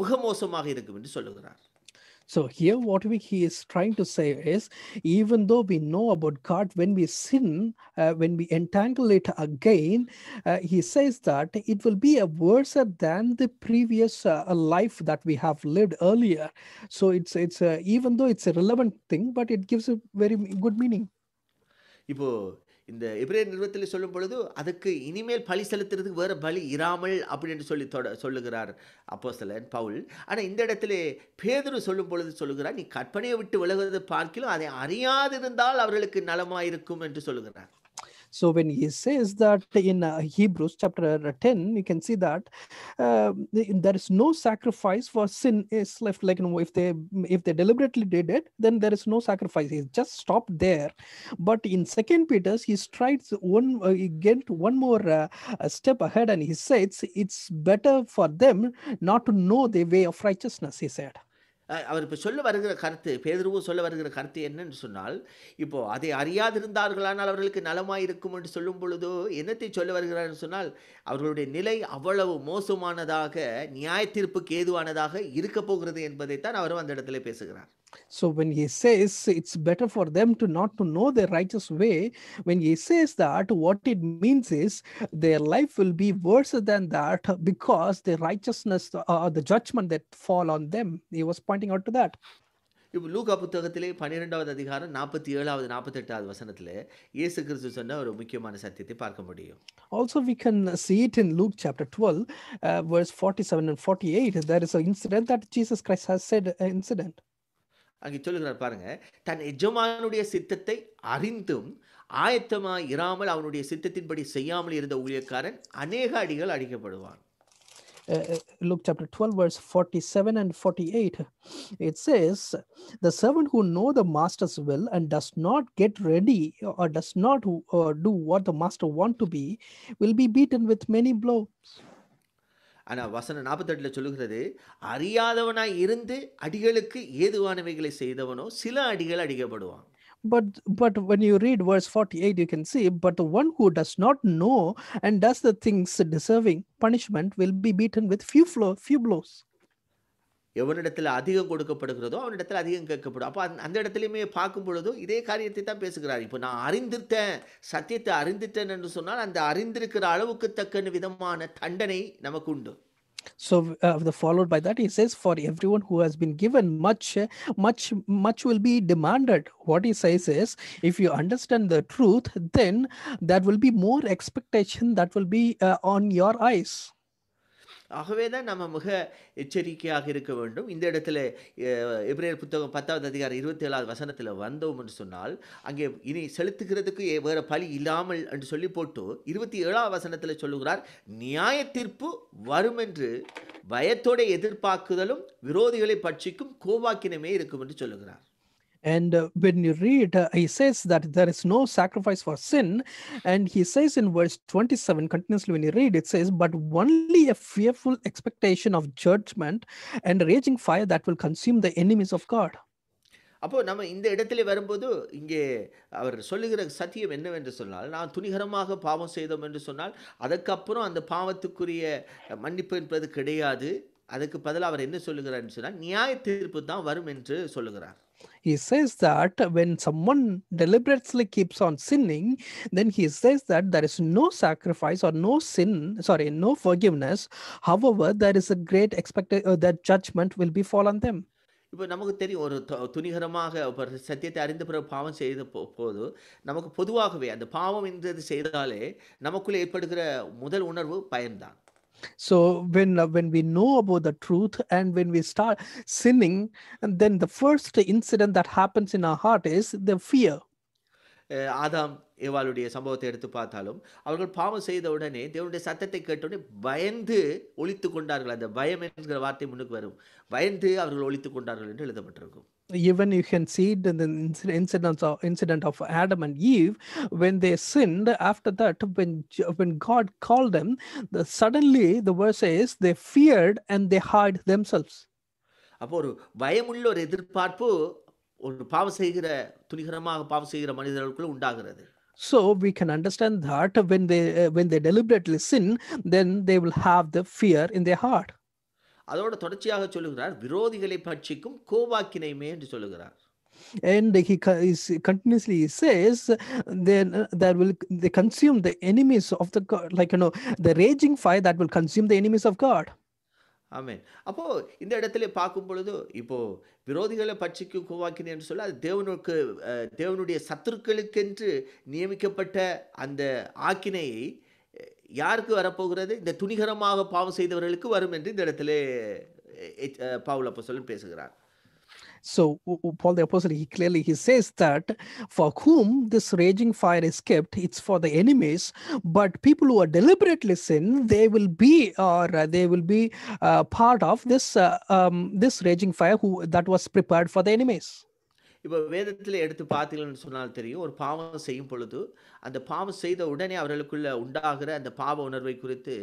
[SPEAKER 2] மிக மோசமாக இருக்கும் என்று சொல்லுகிறார்
[SPEAKER 3] so here what we, he is trying to say is even though we know about god when we sin uh, when we entangle it again uh, he says that it will be a worse than the previous uh, life that we have lived earlier so it's it's uh, even though it's a relevant thing but it gives a very good meaning
[SPEAKER 2] இப்போ இந்த எபிரேயர் நிறுவத்தில் சொல்லும் பொழுது அதுக்கு இனிமேல் பழி செலுத்துறதுக்கு வேறு பலி இராமல் அப்படின்னு சொல்லி தொட சொல்லுகிறார் அப்போஸ்தலன் பவுல். ஆனால் இந்த இடத்துல பேதுரு சொல்லும் பொழுது சொல்லுகிறார் நீ கற்பனையை விட்டு விலகுவதை பார்க்கிலும் அதை அறியாதிருந்தால் அவர்களுக்கு நலமாயிருக்கும் என்று சொல்லுகிறார்.
[SPEAKER 3] So when he says that in uh, hebrews chapter 10 you can see that uh, there is no sacrifice for sin is left like you know, if they if they deliberately did it then there is no sacrifice. He's just stopped there. But in second peter's he strides one uh, he one more uh, uh, step ahead and he says it's better for them not to know the way of righteousness he said
[SPEAKER 2] அவர் இப்போ சொல்ல வருகிற கருத்து பேதுருவும் சொல்ல வருகிற கருத்து என்னன்னு சொன்னால் இப்போது அதை அறியாதிருந்தார்களானால் அவர்களுக்கு நலமாக இருக்கும் என்று சொல்லும் பொழுதோ என்னத்தை சொல்ல வருகிறார்னு சொன்னால் அவர்களுடைய நிலை அவ்வளவு மோசமானதாக நியாய தீர்ப்புக்கு ஏதுவானதாக இருக்க போகிறது என்பதைத்தான் அவரும் அந்த இடத்துல பேசுகிறார்.
[SPEAKER 3] So when he says it's better for them to not to know the righteous way, when he says that, what it means is their life will be worse than that because the righteousness or the judgment that fall on them. He was pointing out to that.
[SPEAKER 2] இப்போ லூக்கா புத்தகத்திலே பன்னிரெண்டாவது அதிகாரம் நாற்பத்தி ஏழாவது நாற்பத்தெட்டாவது வசனத்தில் இயேசு கிறிஸ்து சொன்ன ஒரு முக்கியமான சத்தியத்தை பார்க்க முடியும்
[SPEAKER 3] Also, we can see it in Luke chapter 12, uh, verse 47 and 48. There is an incident that Jesus Christ has said, uh, incident.
[SPEAKER 2] அங்கே சொல்லுகிறார் பாருங்க தன் எஜமானுடைய சித்தத்தை அறிந்தும் ஆயத்தமாக இராமல் அவனுடைய சித்தத்தின்படி செய்யாமல் இருந்த ஊழியக்காரன் அநேக அடிகள் அடிக்கப்படுவான்
[SPEAKER 3] Uh, uh, Luke chapter 12, verse 47 and 48. It says, The servant who know the master's will and does not get ready or does not uh, do what the master want to be will be beaten with many blows.
[SPEAKER 2] ஆனால் வசனம் நாற்பத்தெட்டில் சொல்லுகிறது அறியாதவனாய் இருந்து அடிகளுக்கு ஏதுவானவைகளை செய்தவனோ சில அடிகள் அடிக்கப்படுவான்
[SPEAKER 3] But but when you read verse 48, you can see, but the one who does not know and does the things deserving punishment will be beaten with few flow, few blows.
[SPEAKER 2] எவனிடத்தில் அதிகம் கொடுக்கப்படுகிறதோ அவனிடத்தில் அதிகம் கேட்கப்படும் அப்போ அந்த இடத்துலையுமே பார்க்கும் பொழுதும் இதே காரியத்தை தான் பேசுகிறார் இப்போ நான் அறிந்திருத்தேன் சத்தியத்தை அறிந்துட்டேன் என்று சொன்னால் அந்த அறிந்திருக்கிற அளவுக்கு தக்க விதமான தண்டனை நமக்கு உண்டு
[SPEAKER 3] So uh, the followed by that, he says, for everyone who has been given much, much, much will be demanded. What he says is, if you understand the truth, then there will be more expectation that will be uh, on your eyes.
[SPEAKER 2] ஆகவே தான் நம்ம மிக எச்சரிக்கையாக இருக்க வேண்டும். இந்த இடத்துல எப்ரேல் புத்தகம் பத்தாவது அதிகாரம் இருபத்தி ஏழாவது வசனத்தில் வந்தோம் என்று சொன்னால் அங்கே இனி செலுத்துகிறதுக்கு வேறு பலி இல்லாமல் என்று சொல்லி போட்டு இருபத்தி ஏழாவது வசனத்தில் சொல்லுகிறார் நியாய தீர்ப்பு வரும் என்று பயத்தோட எதிர்பார்க்குதலும் விரோதிகளை பட்சிக்கும் கோவாக்கினமே இருக்கும் என்று சொல்லுகிறார்.
[SPEAKER 3] And uh, when you read, uh, he says that there is no sacrifice for sin. And he says in verse 27, continuously when you read, it says, but only a fearful expectation of judgment and raging fire that will consume the enemies of God.
[SPEAKER 2] அப்போ நம்ம இந்த இடத்துல வரும்போது இங்கே அவர் சொல்லுகிற சத்தியம் என்னவென்று சொன்னால் நான் துணிகரமாக பாவம் செய்தோம் என்று சொன்னால் அதுக்கப்புறம் அந்த பாவத்துக்குரிய மன்னிப்பு என்பது கிடையாது அதுக்கு பதிலாக அவர் என்ன சொல்லுகிறார்னு சொன்னால் நியாய தீர்ப்பு தான் வரும் என்று சொல்லுகிறார்
[SPEAKER 3] He says that when someone deliberately keeps on sinning, then he says that there is no sacrifice or no sin, sorry, no forgiveness. However, there is a great expectation uh, that judgment will befall on them.
[SPEAKER 2] இப்போ நமக்கு தெரியும் ஒரு துணிகரமாக சத்தியத்தை அறிந்த பிறகு பாவம் செய்த போது நமக்கு பொதுவாகவே அந்த பாவம் என்றது செய்தாலே நமக்குள்ளே ஏற்படுகிற முதல் உணர்வு பயன்தான்
[SPEAKER 3] So when uh, when we know about the truth and when we start sinning, and then the first incident that happens in our heart is the fear.
[SPEAKER 2] Uh, ஆதாம் ஏவாளுடைய சம்பவத்தை எடுத்து பார்த்தாலும் அவர்கள் பாவம் செய்த உடனே தேவனுடைய சத்தத்தை கேட்டவுடனே பயந்து ஒழித்து கொண்டார்கள். அந்த பயம் என்கிற வார்த்தை முன்னுக்கு வரும். பயந்து அவர்கள் ஒழித்து கொண்டார்கள் என்று எழுதப்பட்டிருக்கும்.
[SPEAKER 3] Even you can see it in the inci- incidents of incident of Adam and Eve when they sinned. After that, when J- when God called them, the, suddenly the verse says they feared and they hid themselves.
[SPEAKER 2] அப்போ ஒரு பயமுள்ள ஒரு எதிர்பார்ப்பு ஒரு பாவம் செய்கிற துணிகரமாக பாவம் செய்கிற மனிதர்களுக்குள்ள உண்டாகிறது
[SPEAKER 3] So we can understand that when they uh, when they deliberately sin, then they will have the fear in their heart.
[SPEAKER 2] அதோட தொடர்ச்சியாக சொல்லுகிறார் விரோதிகளை பட்சிக்கும் கோபாக்கினைமே என்று சொல்லுகிறார்.
[SPEAKER 3] And he is continuously he says then uh, that will they consume the enemies of the god like you know the raging fire that will consume the enemies of god.
[SPEAKER 2] ஆமென் அப்போ இந்த இடத்துல பார்க்கும் பொழுது இப்போ விரோதிகளை பட்சிக்கும் கோவாக்கினை என்று சொல்ல அது தேவனுக்கு தேவனுடைய சத்துருக்களுக்கென்று நியமிக்கப்பட்ட அந்த ஆக்கினையை யாருக்கு வரப்போகிறது இந்த துணிகரமாக பாவம் செய்தவர்களுக்கு வரும் என்று இந்த இடத்துல பவுல் அப்போ சொல்லி பேசுகிறார்
[SPEAKER 3] so paul the apostle he clearly he says that for whom this raging fire is kept it's for the enemies but people who are deliberately sin they will be or they will be uh, part of this uh, um, this raging fire who that was prepared for the enemies
[SPEAKER 2] இப்போ வேதத்தில் எடுத்து பார்த்தீங்கன்னு சொன்னால் தெரியும் ஒரு பாவம் செய்யும் பொழுது அந்த பாவம் செய்த உடனே அவர்களுக்குள்ள உண்டாகிற அந்த பாவ உணர்வை குறித்து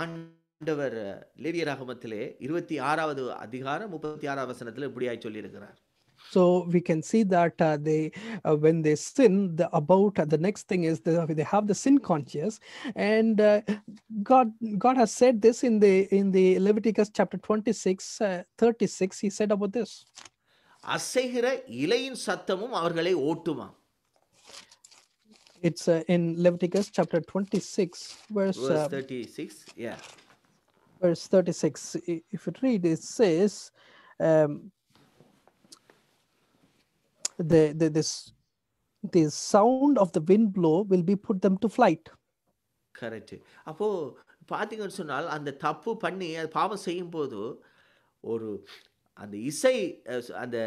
[SPEAKER 2] ஆண்டவர் லேரிய லேவியராகமத்திலே இருபத்தி ஆறாவது அதிகாரம் முப்பத்தி ஆறாவது வசனத்தில் இப்படியாய் சொல்லியிருக்கிறார்
[SPEAKER 3] so we can see that uh, they uh, when they sin the about uh, the next thing is the, they have the sin conscious and uh, god god has said this in the in the leviticus chapter 26 uh, 36 he said about this
[SPEAKER 2] அசைகிற இலையின் சத்தமும் அவர்களை ஓட்டுமாம்
[SPEAKER 3] it's uh, in leviticus chapter 26 verse uh,
[SPEAKER 2] verse thirty six yeah
[SPEAKER 3] verse 36 I- if you read it says um, the, the this the sound of the wind blow will be put them to flight.
[SPEAKER 2] Correct அப்போது பார்த்தீங்கன்னு சொன்னால் அந்த தப்பு பண்ணி அது பாவம் செய்யும்போது ஒரு அந்த இசை அஹ், ச- அந்த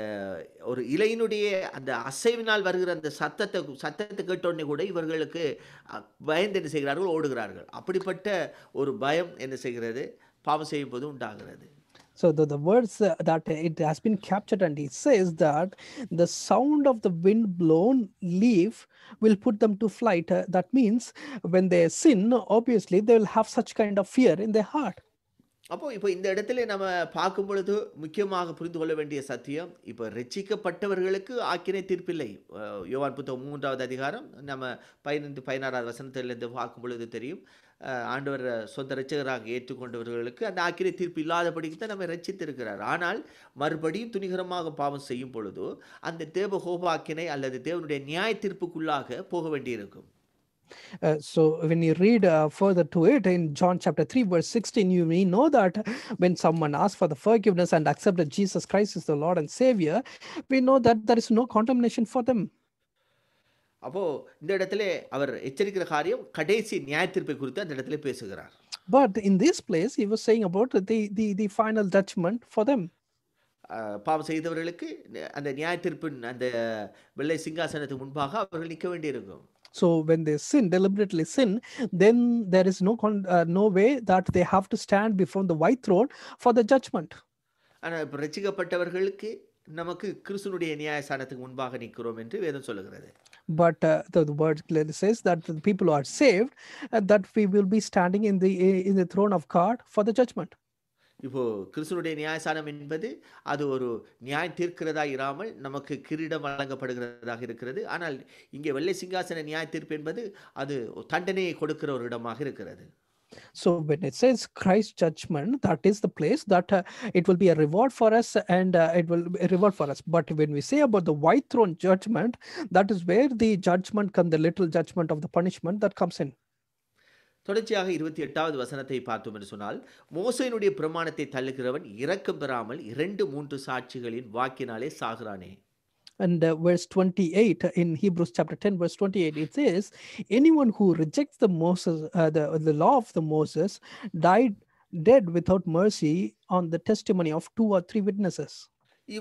[SPEAKER 2] ஒரு இலையினுடைய அந்த அசைவினால் வருகிற அந்த சத்தத்தை சத்தத்தை கேட்டோடனே கூட இவர்களுக்கு அஹ், பயந்து என்ன செய்கிறார்கள் ஓடுகிறார்கள் அப்படிப்பட்ட ஒரு பயம் என்ன செய்கிறது பாவம் செய்யும் போது உண்டாகிறது
[SPEAKER 3] So the, the words uh, that it has been captured and he says that the sound of the wind blown leaf will put them to flight. Uh, that means when they sin, obviously they will have such kind of fear in their heart.
[SPEAKER 2] அப்போ இப்போ இந்த இடத்துல நம்ம பார்க்கும் பொழுது முக்கியமாக புரிந்து கொள்ள வேண்டிய சத்தியம் இப்போ ரட்சிக்கப்பட்டவர்களுக்கு ஆக்கினை தீர்ப்பில்லை. யோவான் புத்தகம் மூன்றாவது அதிகாரம் நம்ம பதினைந்து பதினாறாவது வசனத்திலிருந்து பார்க்கும் பொழுது தெரியும். ஆண்டவர் சொந்த ரட்சகராக ஏற்றுக்கொண்டவர்களுக்கு அந்த ஆக்கிரை தீர்ப்பு இல்லாதபடிக்கு தான் நம்ம ரட்சித்திருக்கிறார் ஆனால் மறுபடியும் துணிகரமாக பாவம் செய்யும் பொழுது அந்த தேவ ஹோபாக்கினை அல்லது தேவனுடைய நியாய தீர்ப்புக்குள்ளாக போக வேண்டியிருக்கும்.
[SPEAKER 3] Uh, so when you read uh, further to it in John chapter 3 verse 16 you may know that when someone asks for the forgiveness and accept that Jesus Christ is the Lord and Savior we know that there is no condemnation for them
[SPEAKER 2] அப்போது இந்த இடத்துல அவர் எச்சரிக்கிற காரியம் கடைசி நியாய தீர்ப்பை குறித்து அந்த இடத்துல பேசுகிறார்
[SPEAKER 3] but in this place he was saying about the the, the final judgment for them
[SPEAKER 2] அஹ் பாவம் செய்தவர்களுக்கு ந- அந்த நியாய தீர்ப்பின் அந்த வெள்ளை சிங்காசனத்துக்கு முன்பாக அவர்கள் நிற்க வேண்டியிருக்கும்
[SPEAKER 3] so when they sin deliberately sin then there is no con- uh, no way that they have to stand before the white throne for the judgment
[SPEAKER 2] ஆனால் இப்போ ரசிக்கப்பட்டவர்களுக்கு நமக்கு கிறிஸ்துனுடைய நியாயஸ்தானத்துக்கு முன்பாக நிற்கிறோம் என்று வேதம் சொல்லுகிறது
[SPEAKER 3] but uh, the, the word clearly says that the people who are saved uh, that we will be standing in the in the throne of god for the judgment
[SPEAKER 2] இப்போது கிறிஸ்துனுடைய நியாயசானம் என்பது அது ஒரு நியாயம் தீர்க்கிறதா இராமல் நமக்கு கிரீடம் வழங்கப்படுகிறதாக இருக்கிறது ஆனால் இங்கே வெள்ளை சிங்காசன நியாய தீர்ப்பு என்பது அது தண்டனையை கொடுக்கிற ஒரு இடமாக இருக்கிறது
[SPEAKER 3] so when it says christ judgment that is the place that uh, it will be a reward for us and uh, it will be a reward for us but when we say about the white throne judgment that is where the judgment come the little judgment of the punishment that comes in
[SPEAKER 2] தொடர்ச்சியாக இருபத்தி எட்டாவது வசனத்தை பார்த்தோம் என்று சொன்னால் மோசையினுடைய பிரமாணத்தை தள்ளுகிறவன் இரக்கம் பெறாமல் இரண்டு மூன்று சாட்சிகளின் வாக்கினாலே சாகிறானே
[SPEAKER 3] and uh, verse 28 in hebrews chapter 10 verse 28 it says anyone who rejects the moses uh, the, the law of the moses died dead without mercy on the testimony of two or three witnesses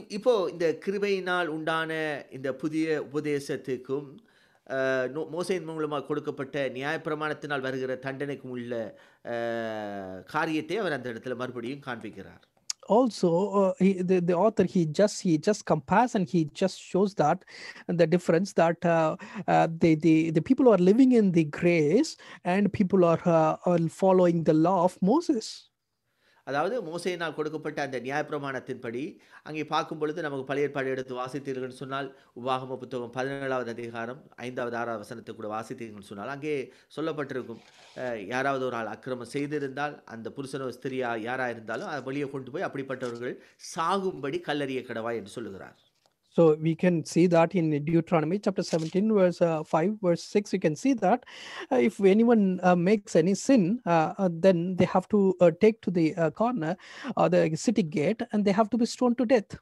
[SPEAKER 2] இப்போ இந்த கிருபையினால் உண்டான இந்த புதிய உபதேசத்துக்கும் மோசையின் மூலமாக கொடுக்கப்பட்ட நியாயப்பிரமாணத்தினால் வருகிற தண்டனைக்கும் உள்ள அஹ், காரியத்தை அவர் அந்த இடத்துல மறுபடியும் காண்பிக்கிறார்
[SPEAKER 3] also uh, he, the, the author he just he just compares and he just shows that and the difference that uh, uh, the, the the people who are living in the grace and people are, uh, are following the law of moses
[SPEAKER 2] அதாவது மோசையினால் கொடுக்கப்பட்ட அந்த நியாயப்பிரமாணத்தின்படி அங்கே பார்க்கும் பொழுது நமக்கு பழைய ஏற்பாடு எடுத்து வாசித்தீர்கள்னு சொன்னால் உபாகம புத்தகம் பதினேழாவது அதிகாரம் ஐந்தாவது ஆறாவது வசனத்தை கூட வாசித்தீர்கள்னு சொன்னால் அங்கே சொல்லப்பட்டிருக்கும். யாராவது ஒரு ஆள் அக்கிரமம் செய்திருந்தால் அந்த புருஷனோ ஸ்திரியா யாராக இருந்தாலும் அதை வெளியே கொண்டு போய் அப்படிப்பட்டவர்கள் சாகும்படி கல்லறிய கடவா என்று சொல்லுகிறார்.
[SPEAKER 3] so we can see that in deuteronomy chapter 17 verse uh, 5 verse 6 you can see that uh, if anyone uh, makes any sin uh, uh, then they have to uh, take to the uh, corner or the city gate and they have to be stoned to death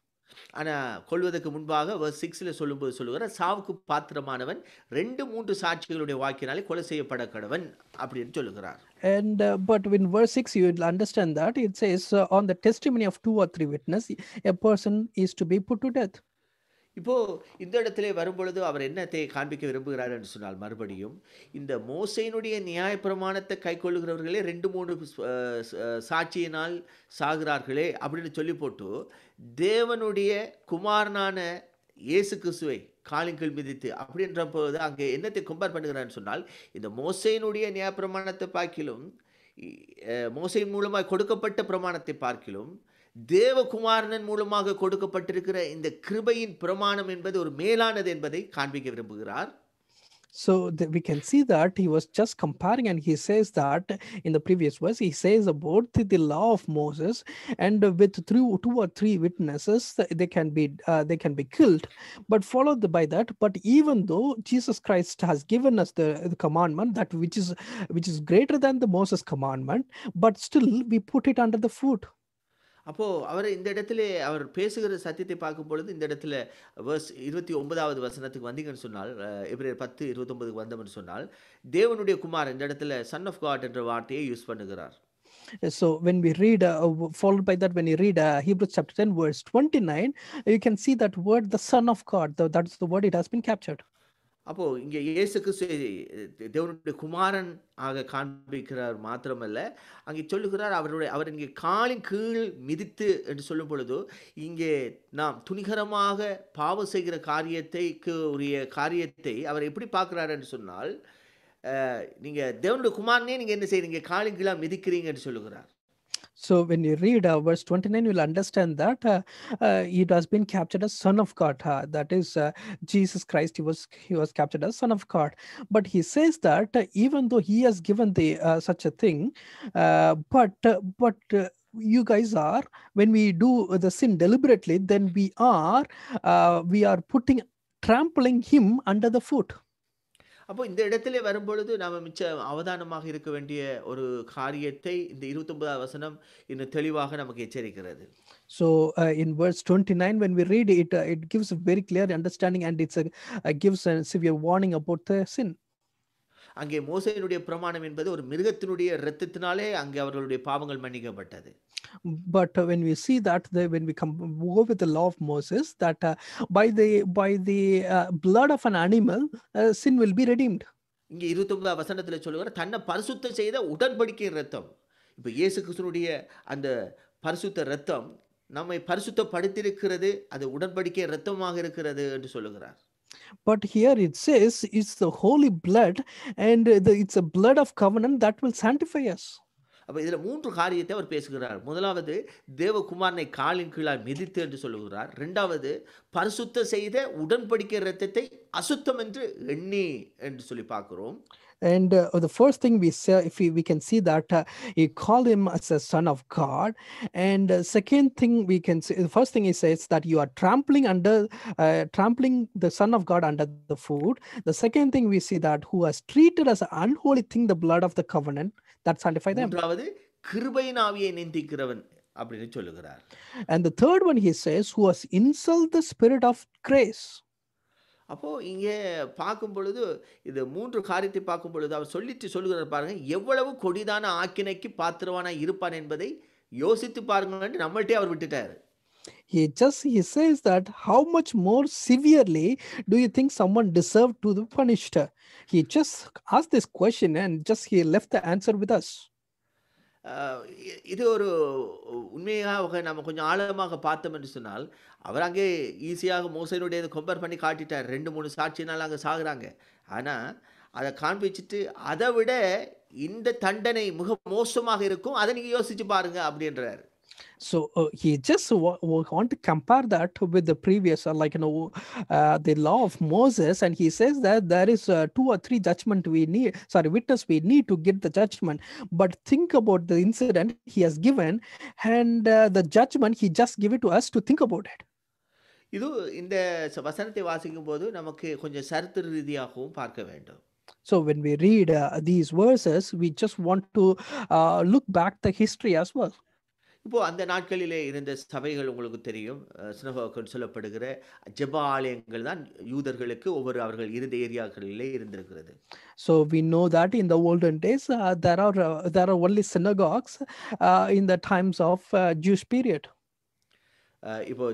[SPEAKER 2] ஆனால் கொள்வதற்கு முன்பாக verse சிக்ஸில் சொல்லும்போது சொல்லுகிற சாவுக்கு பாத்திரமானவன் ரெண்டு மூன்று சாட்சிகளுடைய வாக்கினாலே கொலை செய்யப்பட கடவன் அப்படின்னு சொல்லுகிறார்
[SPEAKER 3] And uh, but in verse 6, you will understand that it says, uh, on the testimony of two or three witnesses, a person is to be put to death.
[SPEAKER 2] இப்போது இந்த இடத்துல வரும்பொழுது அவர் என்னத்தை காண்பிக்க விரும்புகிறார் என்று சொன்னால் மறுபடியும் இந்த மோசையினுடைய நியாயப்பிரமாணத்தை கைக்கொள்ளுகிறவர்களே ரெண்டு மூணு சாட்சியினால் சாகிறார்களே அப்படின்னு சொல்லி போட்டு தேவனுடைய குமாரனான இயேசு கிறிஸ்துவை காலின்கள் மிதித்து அப்படின்ற போது அங்கே என்னத்தை கம்பேர் பண்ணுகிறான்னு சொன்னால் இந்த மோசையினுடைய நியாயப்பிரமாணத்தை பார்க்கிலும் மோசையின் மூலமாக கொடுக்கப்பட்ட பிரமாணத்தை பார்க்கிலும் தேவகுமாரனன் மூலமாக கொடுக்கப்பட்டிருக்கிற இந்த கிருபையின் பிரமாணம் என்பது ஒரு மேலானது என்பதை காண்பிக்க விரும்புகிறார்
[SPEAKER 3] So the, we can see that he was just comparing, and he says that in the previous verse, he says about the, the law of Moses, and with through two or three witnesses, they can be uh, they can be killed. But followed by that, but even though Jesus Christ has given us the, the commandment that which is which is greater than the Moses commandment, but still we put it under the foot.
[SPEAKER 2] அப்போது அவர் இந்த இடத்துல அவர் பேசுகிற சத்தியத்தை பார்க்கும் பொழுது இந்த இடத்துல verse இருபத்தி ஒன்பதாவது வசனத்துக்கு வந்தீங்கன்னு சொன்னால் அஹ், பத்து இருபத்தொம்பதுக்கு வந்தோம்னு சொன்னால் தேவனுடைய குமார் இந்த இடத்துல சன் ஆஃப் காட் என்ற வார்த்தையை யூஸ் பண்ணுகிறார்
[SPEAKER 3] So when we read, uh, followed by that, when you read uh, Hebrews chapter 10, verse 29, you can see that word, the Son of God. The, that's the word it has been captured.
[SPEAKER 2] அப்போ இங்கே இயேசு கிறிஸ்து தேவனுடைய குமாரன் ஆக காண்பிக்கிறார் மாத்திரமல்ல. அங்கே சொல்லுகிறார் அவருடைய அவர் இங்கே காலின் கீழ் மிதித்து என்று சொல்லும் பொழுது இங்கே நாம் துணிகரமாக பாவம் செய்கிற காரியத்தைக்கு உரிய காரியத்தை அவர் எப்படி பார்க்குறாரு என்று சொன்னால் நீங்கள் தேவனுடைய குமாரனே நீங்கள் என்ன செய்கிறீங்க காலின் கீழாக மிதிக்கிறீங்க என்று சொல்லுகிறார்.
[SPEAKER 3] So when you read uh, verse 29, you'll understand that uh, uh, it has been captured as Son of God. that is uh, Jesus Christ. He was he was captured as Son of God. But he says that uh, even though he has given the uh, such a thing, but but you guys are when we do the sin deliberately, then we are we are putting trampling him under the foot.
[SPEAKER 2] அப்போ இந்த இடத்துல வரும்பொழுது நாம் மிச்சம் அவதானமாக இருக்க வேண்டிய ஒரு காரியத்தை இந்த இருபத்தொன்பதாவது வசனம் இன்னும் தெளிவாக நமக்கு எச்சரிக்கிறது
[SPEAKER 3] So uh, in verse 29, when we read it, uh, it gives a very clear understanding and it uh, gives a severe warning about the sin.
[SPEAKER 2] அங்கே மோசையினுடைய பிரமாணம் என்பது ஒரு மிருகத்தினுடைய இரத்தத்தினாலே அங்கே அவர்களுடைய பாவங்கள் மன்னிக்கப்பட்டது.
[SPEAKER 3] But uh, when we see that, the, when we come go with the law of Moses, that uh, by the by the uh, blood of an animal, uh, sin will be redeemed.
[SPEAKER 2] இங்கே இருபத்தொன்பதாம் வசனத்தில் சொல்லுகிற தன்னை பரிசுத்தம் செய்த உடன்படிக்கை இரத்தம். இப்போ இயேசு கிறிஸ்துனுடைய அந்த பரிசுத்த இரத்தம் நம்மை பரிசுத்தப்படுத்தியிருக்கிறது அது உடன்படிக்கை இரத்தமாக இருக்கிறது என்று சொல்லுகிறார்.
[SPEAKER 3] But here it says it's the holy blood, and the, it's a blood of covenant that will sanctify us.
[SPEAKER 2] அப்போ இதில் மூன்று காரியத்தை அவர் பேசுகிறார். முதலாவது தேவகுமாரனை காலின் கீழால் மிதித்து என்று சொல்லுகிறார். ரெண்டாவது பரிசுத்த செய்த உடன்படிக்கை ரத்தத்தை அசுத்தம் என்று எண்ணி என்று சொல்லி பார்க்கிறோம்.
[SPEAKER 3] And uh, the first thing we say, if we, we can see that uh, he called him as a son of God. And uh, second thing we can see, the first thing he says that you are trampling under, uh, trampling the son of God under the foot. The second thing we see that who has treated as an unholy thing the blood of the covenant that sanctify them.
[SPEAKER 2] மூன்றாவது கிருபையின் ஆவியை நிந்திக்கிறவன் அப்படின்னு சொல்லுகிறார்
[SPEAKER 3] And the third one he says who has insult the spirit of grace.
[SPEAKER 2] அப்போது இங்கே பார்க்கும் பொழுது இது மூன்று காரியத்தை பார்க்கும் பொழுது அவர் சொல்லிட்டு சொல்லுகிறார் பாருங்கள் எவ்வளவு கொடிதான ஆக்கினைக்கு பாத்திரவானாக இருப்பான் என்பதை யோசித்து பாருங்கன்னு நம்மள்ட்டே அவர் விட்டுட்டார்
[SPEAKER 3] He just he says that how much more severely do you think someone deserved to be punished? He just asked this question and just he left the answer with us.
[SPEAKER 2] இது ஒரு உண்மையாக நம்ம கொஞ்சம் ஆழமாக பார்த்தோம் என்று சொன்னால் அவர் அங்கே ஈஸியாக மோசையினுடைய கம்பேர் பண்ணி காட்டிட்டார். ரெண்டு மூணு சாட்சினால் அங்கே சாகுறாங்க. ஆனால் அதை காண்பிச்சுட்டு அதை விட இந்த தண்டனை மிக மோசமாக இருக்கும். அதை நீங்கள் யோசித்து பாருங்கள் அப்படின்றார்.
[SPEAKER 3] So uh, he just wa- wa- want to compare that with the previous, uh, like you know, uh, the law of Moses, and he says that there is uh, two or three judgment we need. Sorry, witness we need to get the judgment. But think about the incident he has given, and uh, the judgment he just give it to us to think about it.
[SPEAKER 2] இது இந்த ச- வசனத்தை வாசிக்கும் போது நமக்கு கொஞ்சம் சரித்திர ரீதியாகவும் பார்க்க வேண்டும்
[SPEAKER 3] So when we read uh, these verses, we just want to uh, look back the history as well.
[SPEAKER 2] இப்போ அந்த நாட்களிலே இருந்த சபைகள் உங்களுக்கு தெரியும். சினகோக்கள் சொல்லப்படுகிற ஜெப ஆலயங்கள் தான் யூதர்களுக்கு ஒவ்வொரு அவர்கள் இருந்த ஏரியாக்களிலே இருந்திருக்கிறது.
[SPEAKER 3] So we know that in the olden days uh, there are uh, there are only synagogues uh, in the times of uh, Jewish period.
[SPEAKER 2] அஹ் இப்போ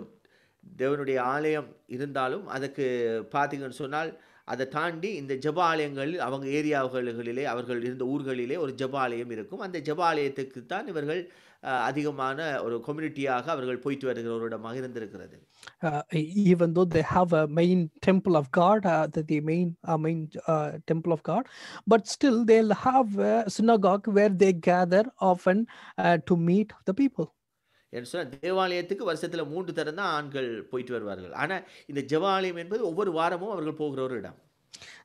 [SPEAKER 2] தேவனுடைய ஆலயம் இருந்தாலும் அதுக்கு பார்த்தீங்கன்னு சொன்னால் அதை தாண்டி இந்த ஜெப ஆலயங்கள் அவங்க ஏரியாகளிலே அவர்கள் இருந்த ஊர்களிலே ஒரு ஜெப ஆலயம் இருக்கும். அந்த ஜெப ஆலயத்துக்கு தான் இவர்கள் அதிகமான ஒரு கம்யூனிட்டியாக அவர்கள் போயிட்டு வருகிற ஒரு இடமாக இருந்திருக்கிறது
[SPEAKER 3] Uh, e- even though they have a main temple of God, uh, the, the main uh, main uh, temple of God, but still they'll have a synagogue where they gather often uh, to meet the people.
[SPEAKER 2] என்று சொன்னால் தேவாலயத்துக்கு வருஷத்தில் மூன்று தரம் தான் ஆண்கள் போயிட்டு வருவார்கள் ஆனால் இந்த ஜெபாலயம் என்பது ஒவ்வொரு வாரமும் அவர்கள் போகிற ஒரு இடம்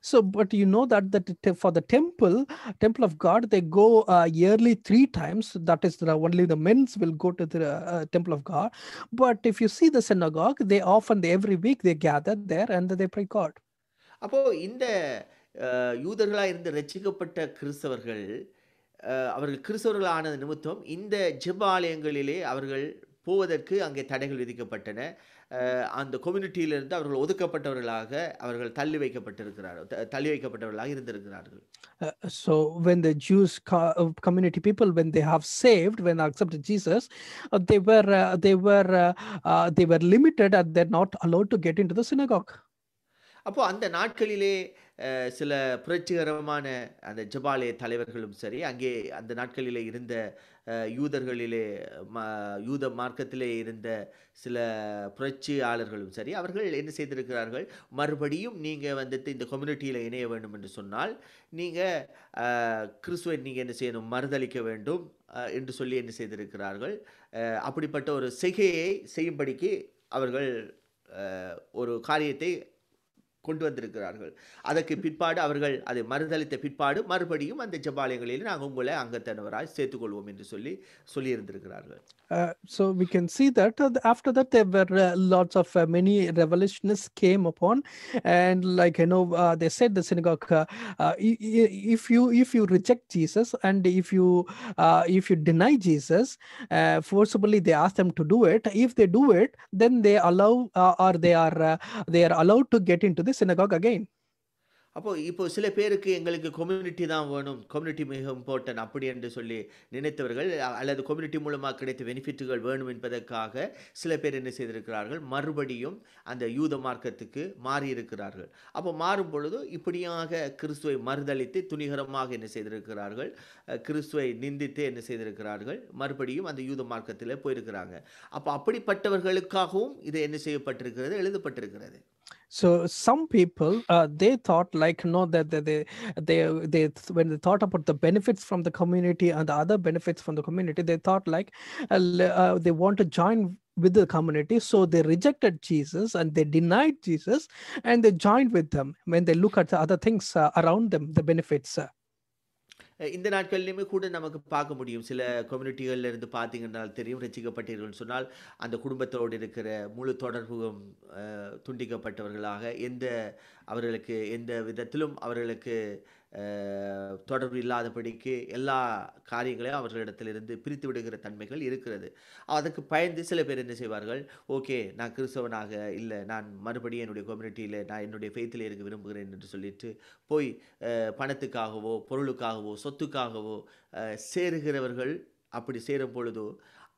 [SPEAKER 3] So, but you know that that for the temple, temple of God, they go uh, yearly three times. That is, the, only the men's will go to the uh, temple of God. But if you see the synagogue, they often they, every week they gather there and they pray God.
[SPEAKER 2] அப்போ இந்த யூதர்களாக இருந்து ரச்சிக்கப்பட்ட கிறிஸ்தவர்கள் அவர்கள் கிறிஸ்தவர்கள் ஆனது நிமித்தம் இந்த ஜெப ஆலயங்களிலே அவர்கள் போவதற்கு அங்கே தடைகள் விதிக்கப்பட்டன அந்த கம்யூனிட்டியிலிருந்து அவர்கள் ஒதுக்கப்பட்டவர்களாக அவர்கள் தள்ளி வைக்கப்பட்டிருக்கிறார்கள் தள்ளி வைக்கப்பட்டவர்களாக இருந்திருக்கிறார்கள்
[SPEAKER 3] Uh, so when the Jews co- uh, community people, when they have saved, when they accepted Jesus, uh, they were uh, they were uh, uh, they were limited and they're not allowed to get into the synagogue.
[SPEAKER 2] அப்போ அந்த நாட்களிலே சில புரட்சிகரமான அந்த ஜபாலய தலைவர்களும் சரி அங்கே அந்த நாட்களிலே இருந்த யூதர்களிலே ம யூத மார்க்கத்திலே இருந்த சில புரட்சியாளர்களும் சரி அவர்கள் என்ன செய்திருக்கிறார்கள்? மறுபடியும் நீங்கள் வந்துட்டு இந்த கம்யூனிட்டியில் இணைய வேண்டும் என்று சொன்னால் நீங்கள் கிறிஸ்துவை நீங்கள் என்ன செய்யணும்? மறுதளிக்க வேண்டும் என்று சொல்லி என்ன செய்திருக்கிறார்கள்? அப்படிப்பட்ட ஒரு செய்கையை செய்யும்படிக்கு அவர்கள் ஒரு காரியத்தை கொண்டு வந்திருக்கிறார்கள். அதற்கு பிற்பாடு அவர்கள் அதை மறுதளித்த பிற்பாடு மறுபடியும் அந்த ஜபாலயங்களில் நாங்கள் உங்களை அங்கத்தனவராய் சேர்த்துக்கொள்வோம் என்று சொல்லி சொல்லியிருந்திருக்கிறார்கள்.
[SPEAKER 3] Uh, so we can see that uh, after that there were uh, lots of uh, many revolutionists came upon. And like you know they said the synagogue if you if you reject jesus and if you if you deny jesus forcibly they ask them to do it. If they do it then they allow or they are they are allowed to get into the synagogue again
[SPEAKER 2] அப்போது இப்போது சில பேருக்கு எங்களுக்கு community தான் வேணும். Community மிக important அப்படி என்று சொல்லி நினைத்தவர்கள் அல்லது கம்யூனிட்டி மூலமாக கிடைத்த பெனிஃபிட்டுகள் வேணும் என்பதற்காக சில பேர் என்ன செய்திருக்கிறார்கள்? மறுபடியும் அந்த யூத மார்க்கத்துக்கு மாறி இருக்கிறார்கள். அப்போ மாறும் பொழுது இப்படியாக கிறிஸ்துவை மறுதளித்து துணிகரமாக என்ன செய்திருக்கிறார்கள்? கிறிஸ்துவை நிந்தித்து என்ன செய்திருக்கிறார்கள்? மறுபடியும் அந்த யூத மார்க்கத்தில் போயிருக்கிறாங்க. அப்போ அப்படிப்பட்டவர்களுக்காகவும் இது என்ன செய்யப்பட்டிருக்கிறது? எழுதப்பட்டிருக்கிறது.
[SPEAKER 3] So some people uh, they thought like no that they, they they they when they thought about the benefits from the community and the other benefits from the community they thought like uh, uh, they want to join with the community. So they rejected jesus and they denied jesus and they joined with them when they look at the other things uh, around them the benefits uh,
[SPEAKER 2] இந்த நாட்கள்லையுமே கூட நமக்கு பார்க்க முடியும். சில கம்யூனிட்டிகளில் இருந்து பார்த்தீங்கன்னா தெரியும் ரசிக்கப்பட்டீர்கள்னு சொன்னால் அந்த குடும்பத்தோடு இருக்கிற முழு தொடர்பும் துண்டிக்கப்பட்டவர்களாக எந்த அவர்களுக்கு எந்த விதத்திலும் அவர்களுக்கு தொடர்பு இல்லாதபடிக்கு எல்லா காரியங்களையும் அவர்களிடத்திலிருந்து பிரித்து விடுகிற தன்மைகள் இருக்கிறது. அதுக்கு பயந்து சில பேர் என்ன செய்வார்கள்? ஓகே நான் கிறிஸ்தவனாக இல்லை. நான் மறுபடியும் என்னுடைய கம்யூனிட்டியில் நான் என்னுடைய ஃபெய்த்தில் இருக்க விரும்புகிறேன் என்று சொல்லிட்டு போய் பணத்துக்காகவோ பொருளுக்காகவோ சொத்துக்காகவோ சேருகிறவர்கள் அப்படி சேரும் பொழுதோ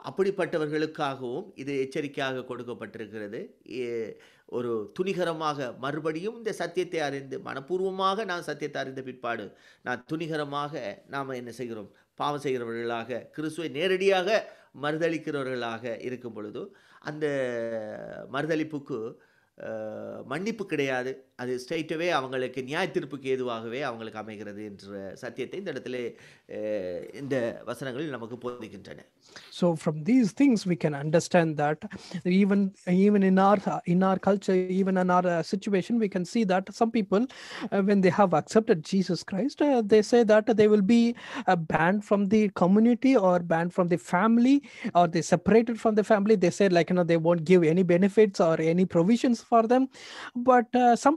[SPEAKER 2] அப்படிப்பட்டவர்களுக்காகவும் இது எச்சரிக்கையாக கொடுக்கப்பட்டிருக்கிறது. ஏ- ஒரு துணிகரமாக மறுபடியும் இந்த சத்தியத்தை அறிந்து மனப்பூர்வமாக நான் சத்தியத்தை அறிந்த பிற்பாடு நான் துணிகரமாக நாம் என்ன செய்கிறோம்? பாவம் செய்கிறவர்களாக கிறிஸ்துவை நேரடியாக மறுதளிக்கிறவர்களாக இருக்கும் பொழுது அந்த மறுதளிப்புக்கு மன்னிப்பு கிடையாது. அது ஸ்ட்ரைட்டவே அவங்களுக்கு நியாய தீர்ப்புக்கு ஏதுவாகவே அவங்களுக்கு அமைகிறது என்ற சத்தியத்தை இந்த இடத்துல அஹ், இந்த வசனங்களில் நமக்கு போதிக்கின்றன
[SPEAKER 3] so from these things we can understand that even even in our in our culture even in our uh, situation we can see that some people uh, when they have accepted jesus christ uh, they say that they will be uh, banned from the community or banned from the family or they separated from the family they said like you know they won't give any benefits or any provisions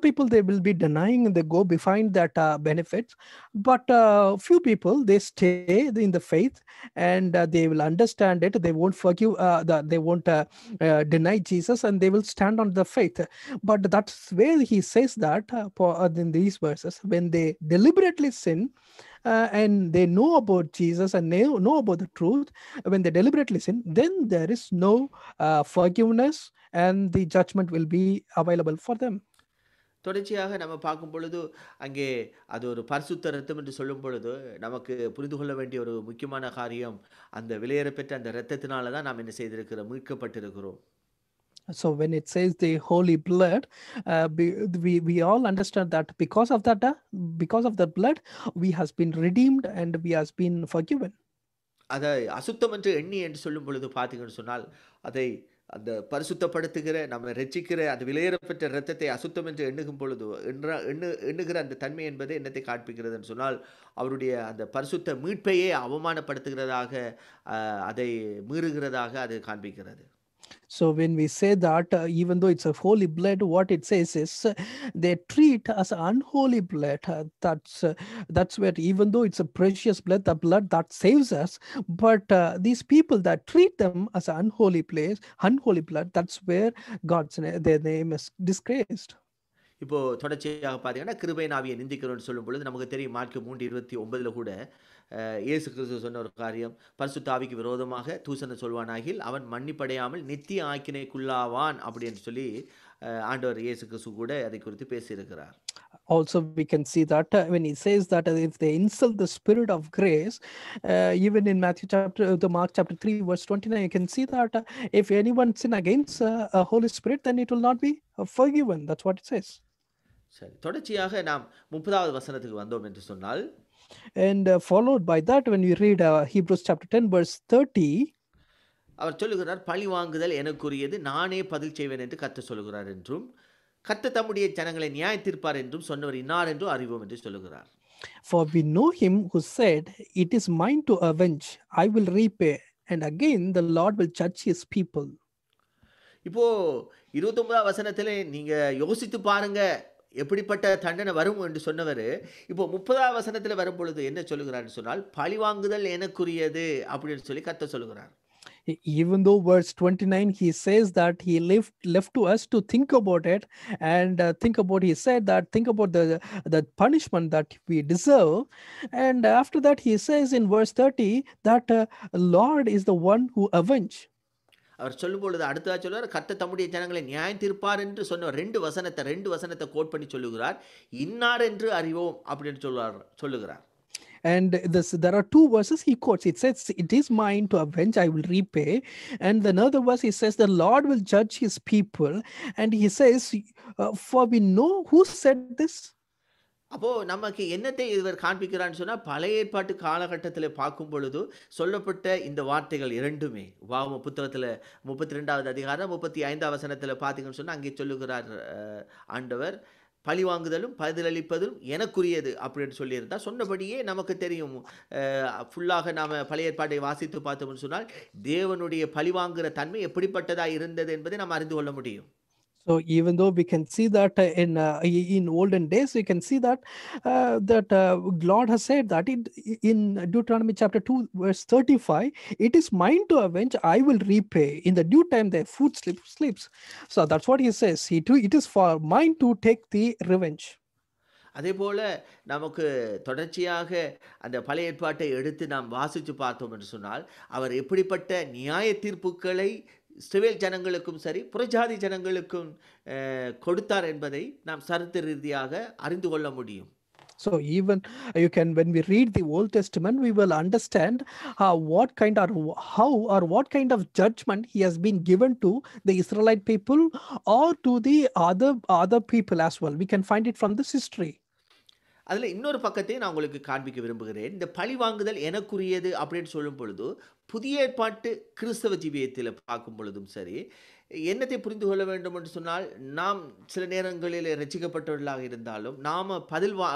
[SPEAKER 3] people they will be denying and they go behind that uh, benefits. But uh, few people they stay in the faith and uh, they will understand it. They won't forgive uh, the, they won't uh, uh, deny jesus and they will stand on the faith. But that's where he says that in these verses when they deliberately sin uh, and they know about jesus and they know about the truth when they deliberately sin then there is no uh, forgiveness and the judgment will be available for them
[SPEAKER 2] தொடர்ச்சியாக நம்ம பார்க்கும் பொழுது அங்கே அது ஒரு பரிசுத்த ரத்தம் என்று சொல்லும் பொழுது நமக்கு புரிந்து கொள்ள வேண்டிய ஒரு முக்கியமான காரியம் அந்த விலையேறப்பெற்ற அந்த இரத்தத்தினால தான் நாம் என்ன செய்திருக்கிறோம் மீட்கப்பட்டிருக்கிறோம்.
[SPEAKER 3] So when it says the holy blood uh, we we all understand that because of that uh, because of the blood we has been redeemed and we has been forgiven.
[SPEAKER 2] அதை அசுத்தம் என்று எண்ணி என்று சொல்லும் பொழுது பார்த்தீங்கன்னு சொன்னால் அதை அந்த பரிசுத்தப்படுத்துகிற நம்ம ரசிக்கிற அந்த விலையேறப்பெற்ற இரத்தத்தை அசுத்தம் என்று எண்ணுகும் பொழுது எண்ண எண்ணு எண்ணுகிற அந்த தன்மை என்பது என்னத்தை காண்பிக்கிறதுன்னு சொன்னால் அவருடைய அந்த பரிசுத்த மீட்பையே அவமானப்படுத்துகிறதாக அதை மீறுகிறதாக அது காண்பிக்கிறது.
[SPEAKER 3] So when we say that, uh, even though it's a holy blood, what it says is uh, they treat as unholy blood. Uh, that's uh, that's where even though it's a precious blood, the blood that saves us, but uh, these people that treat them as an unholy place, unholy blood, that's where God's na- their name is disgraced.
[SPEAKER 2] இப்போ தொடர்ச்சியாக பார்த்தீங்கன்னா கிருபை நாவியை நிந்திக்கிறோம்னு சொல்லும் பொழுது நமக்கு தெரியும் mark மூன்று இருபத்தி ஒன்பதுல கூட அஹ், இயேசு கிறிஸ்து சொன்ன ஒரு காரியம் பரிசுத்த ஆவிக்கு விரோதமாக தூசணம் சொல்வானாகில் அவன் மன்னிப்படையாமல் நித்திய ஆக்கினைக்குள்ளாவான் அப்படின்னு சொல்லி ஆண்டவர் இயேசு கிறிஸ்து கூட அதை குறித்து பேசியிருக்கிறார்
[SPEAKER 3] Also, we can see that uh, when he says that uh, if they insult the spirit of grace, uh, even in Matthew chapter, uh, the Mark chapter 3, verse 29, you can see that uh, if anyone sin against uh, a Holy Spirit, then it will not be uh, forgiven. That's what it says.
[SPEAKER 2] சரி தொடர்ச்சியாக நாம் முப்பதாவது வசனத்துக்கு வந்தோம் என்று சொன்னால்
[SPEAKER 3] And uh, followed by that, when we read uh, Hebrews chapter 10, verse 30,
[SPEAKER 2] அவர் சொல்லுகிறார் பழி வாங்குதல் எனக்குரியது நானே பதில் செய்வேன் என்று கத்த சொல்லுகிறார் என்றும் கத்த தம்முடைய ஜனங்களை நியாய தீர்ப்பார் என்றும் சொன்னவர் இன்னார் என்றும் அறிவோம் என்று சொல்லுகிறார்
[SPEAKER 3] For we know him who said, It is mine to avenge, I will repay. And again, the Lord will judge his people.
[SPEAKER 2] இப்போ இருபத்தொன்பதாம் வசனத்தில் நீங்க யோசித்து பாருங்க எப்படிப்பட்ட தண்டனை வரும் என்று சொன்னவர் இப்போ முப்பதாம் வசனத்தில் வரும் பொழுது என்ன சொல்லுகிறார்னு சொன்னால் பழி வாங்குதல் எனக்குரியது அப்படின்னு சொல்லி கத்த சொல்லுகிறார்
[SPEAKER 3] E- even though verse 29 he says that he left left to us to think about it and uh, think about he said that think about the the punishment that we deserve and after that he says in verse 30 that uh, lord is the one who avenge
[SPEAKER 2] அவர் சொல்லும் பொழுது அடுத்ததா சொல்லுவார் கத்த தம்முடைய ஜனங்களை நியாயம் தீர்ப்பார் என்று சொன்ன ரெண்டு வசனத்தை ரெண்டு வசனத்தை கோட் பண்ணி சொல்லுகிறார் இன்னார் என்று அறிவோம் அப்படின்னு சொல்லுவார் சொல்லுகிறார்
[SPEAKER 3] and this there are two verses he quotes it says it is mine to avenge i will repay and another verse he says the lord will judge his people and he says uh, for we know who said this
[SPEAKER 2] அப்போது நமக்கு என்னத்தை இவர் காண்பிக்கிறான்னு சொன்னால் பழைய ஏற்பாட்டு காலகட்டத்தில் பார்க்கும் பொழுது சொல்லப்பட்ட இந்த வார்த்தைகள் இரண்டுமே. வாம புத்தகத்தில் முப்பத்தி ரெண்டாவது அதிகாரம் முப்பத்தி ஐந்தாவது வசனத்தில் பார்த்தீங்கன்னு சொன்னால் அங்கே சொல்லுகிறார் ஆண்டவர் பழி வாங்குதலும் பதிலளிப்பதும் எனக்குரியது அப்படின்னு சொல்லியிருந்தால் சொன்னபடியே நமக்கு தெரியும். ஃபுல்லாக நாம் பழைய ஏற்பாட்டை வாசித்து பார்த்தோம்னு சொன்னால் தேவனுடைய பழி வாங்குகிற தன்மை எப்படிப்பட்டதாக இருந்தது என்பதை நாம் அறிந்து கொள்ள முடியும்.
[SPEAKER 3] So even though we can see that in uh, in olden days, we can see that uh, that uh, Lord has said that it, in Deuteronomy chapter two verse thirty five, it is mine to avenge; I will repay. In the due time, their food sleep, sleeps. So that's what he says. He too, it is for mine to take the revenge.
[SPEAKER 2] அதே போல நமக்கு தொடர்ச்சியாக அந்த பழைய ஏற்பாட்டை எடுத்து நாம் வாசித்து பார்த்தோம் என்று சொன்னால் அவர் எப்படிப்பட்ட நியாய தீர்ப்புகளை சிவில் ஜனங்களுக்கும் சரி புறஜாதி ஜனங்களுக்கும் கொடுத்தார் என்பதை நாம் சரித்திர ரீதியாக அறிந்து கொள்ள முடியும்
[SPEAKER 3] So even you can, when we read the Old Testament, we will understand uh, what kind or how or what kind of judgment he has been given to the Israelite people or to the other other people as well. We can find it from this history.
[SPEAKER 2] அதில் இன்னொரு பக்கத்தையும் நான் உங்களுக்கு காண்பிக்க விரும்புகிறேன். இந்த பழி வாங்குதல் எனக்குரியது அப்படின்னு சொல்லும் பொழுது புதிய ஏற்பாட்டு கிறிஸ்தவ ஜீவியத்தில் பார்க்கும் பொழுதும் சரி என்னத்தை புரிந்து கொள்ள வேண்டும் என்று சொன்னால் நாம் சில நேரங்களில் ரசிக்கப்பட்டவர்களாக இருந்தாலும் நாம் பதில் வா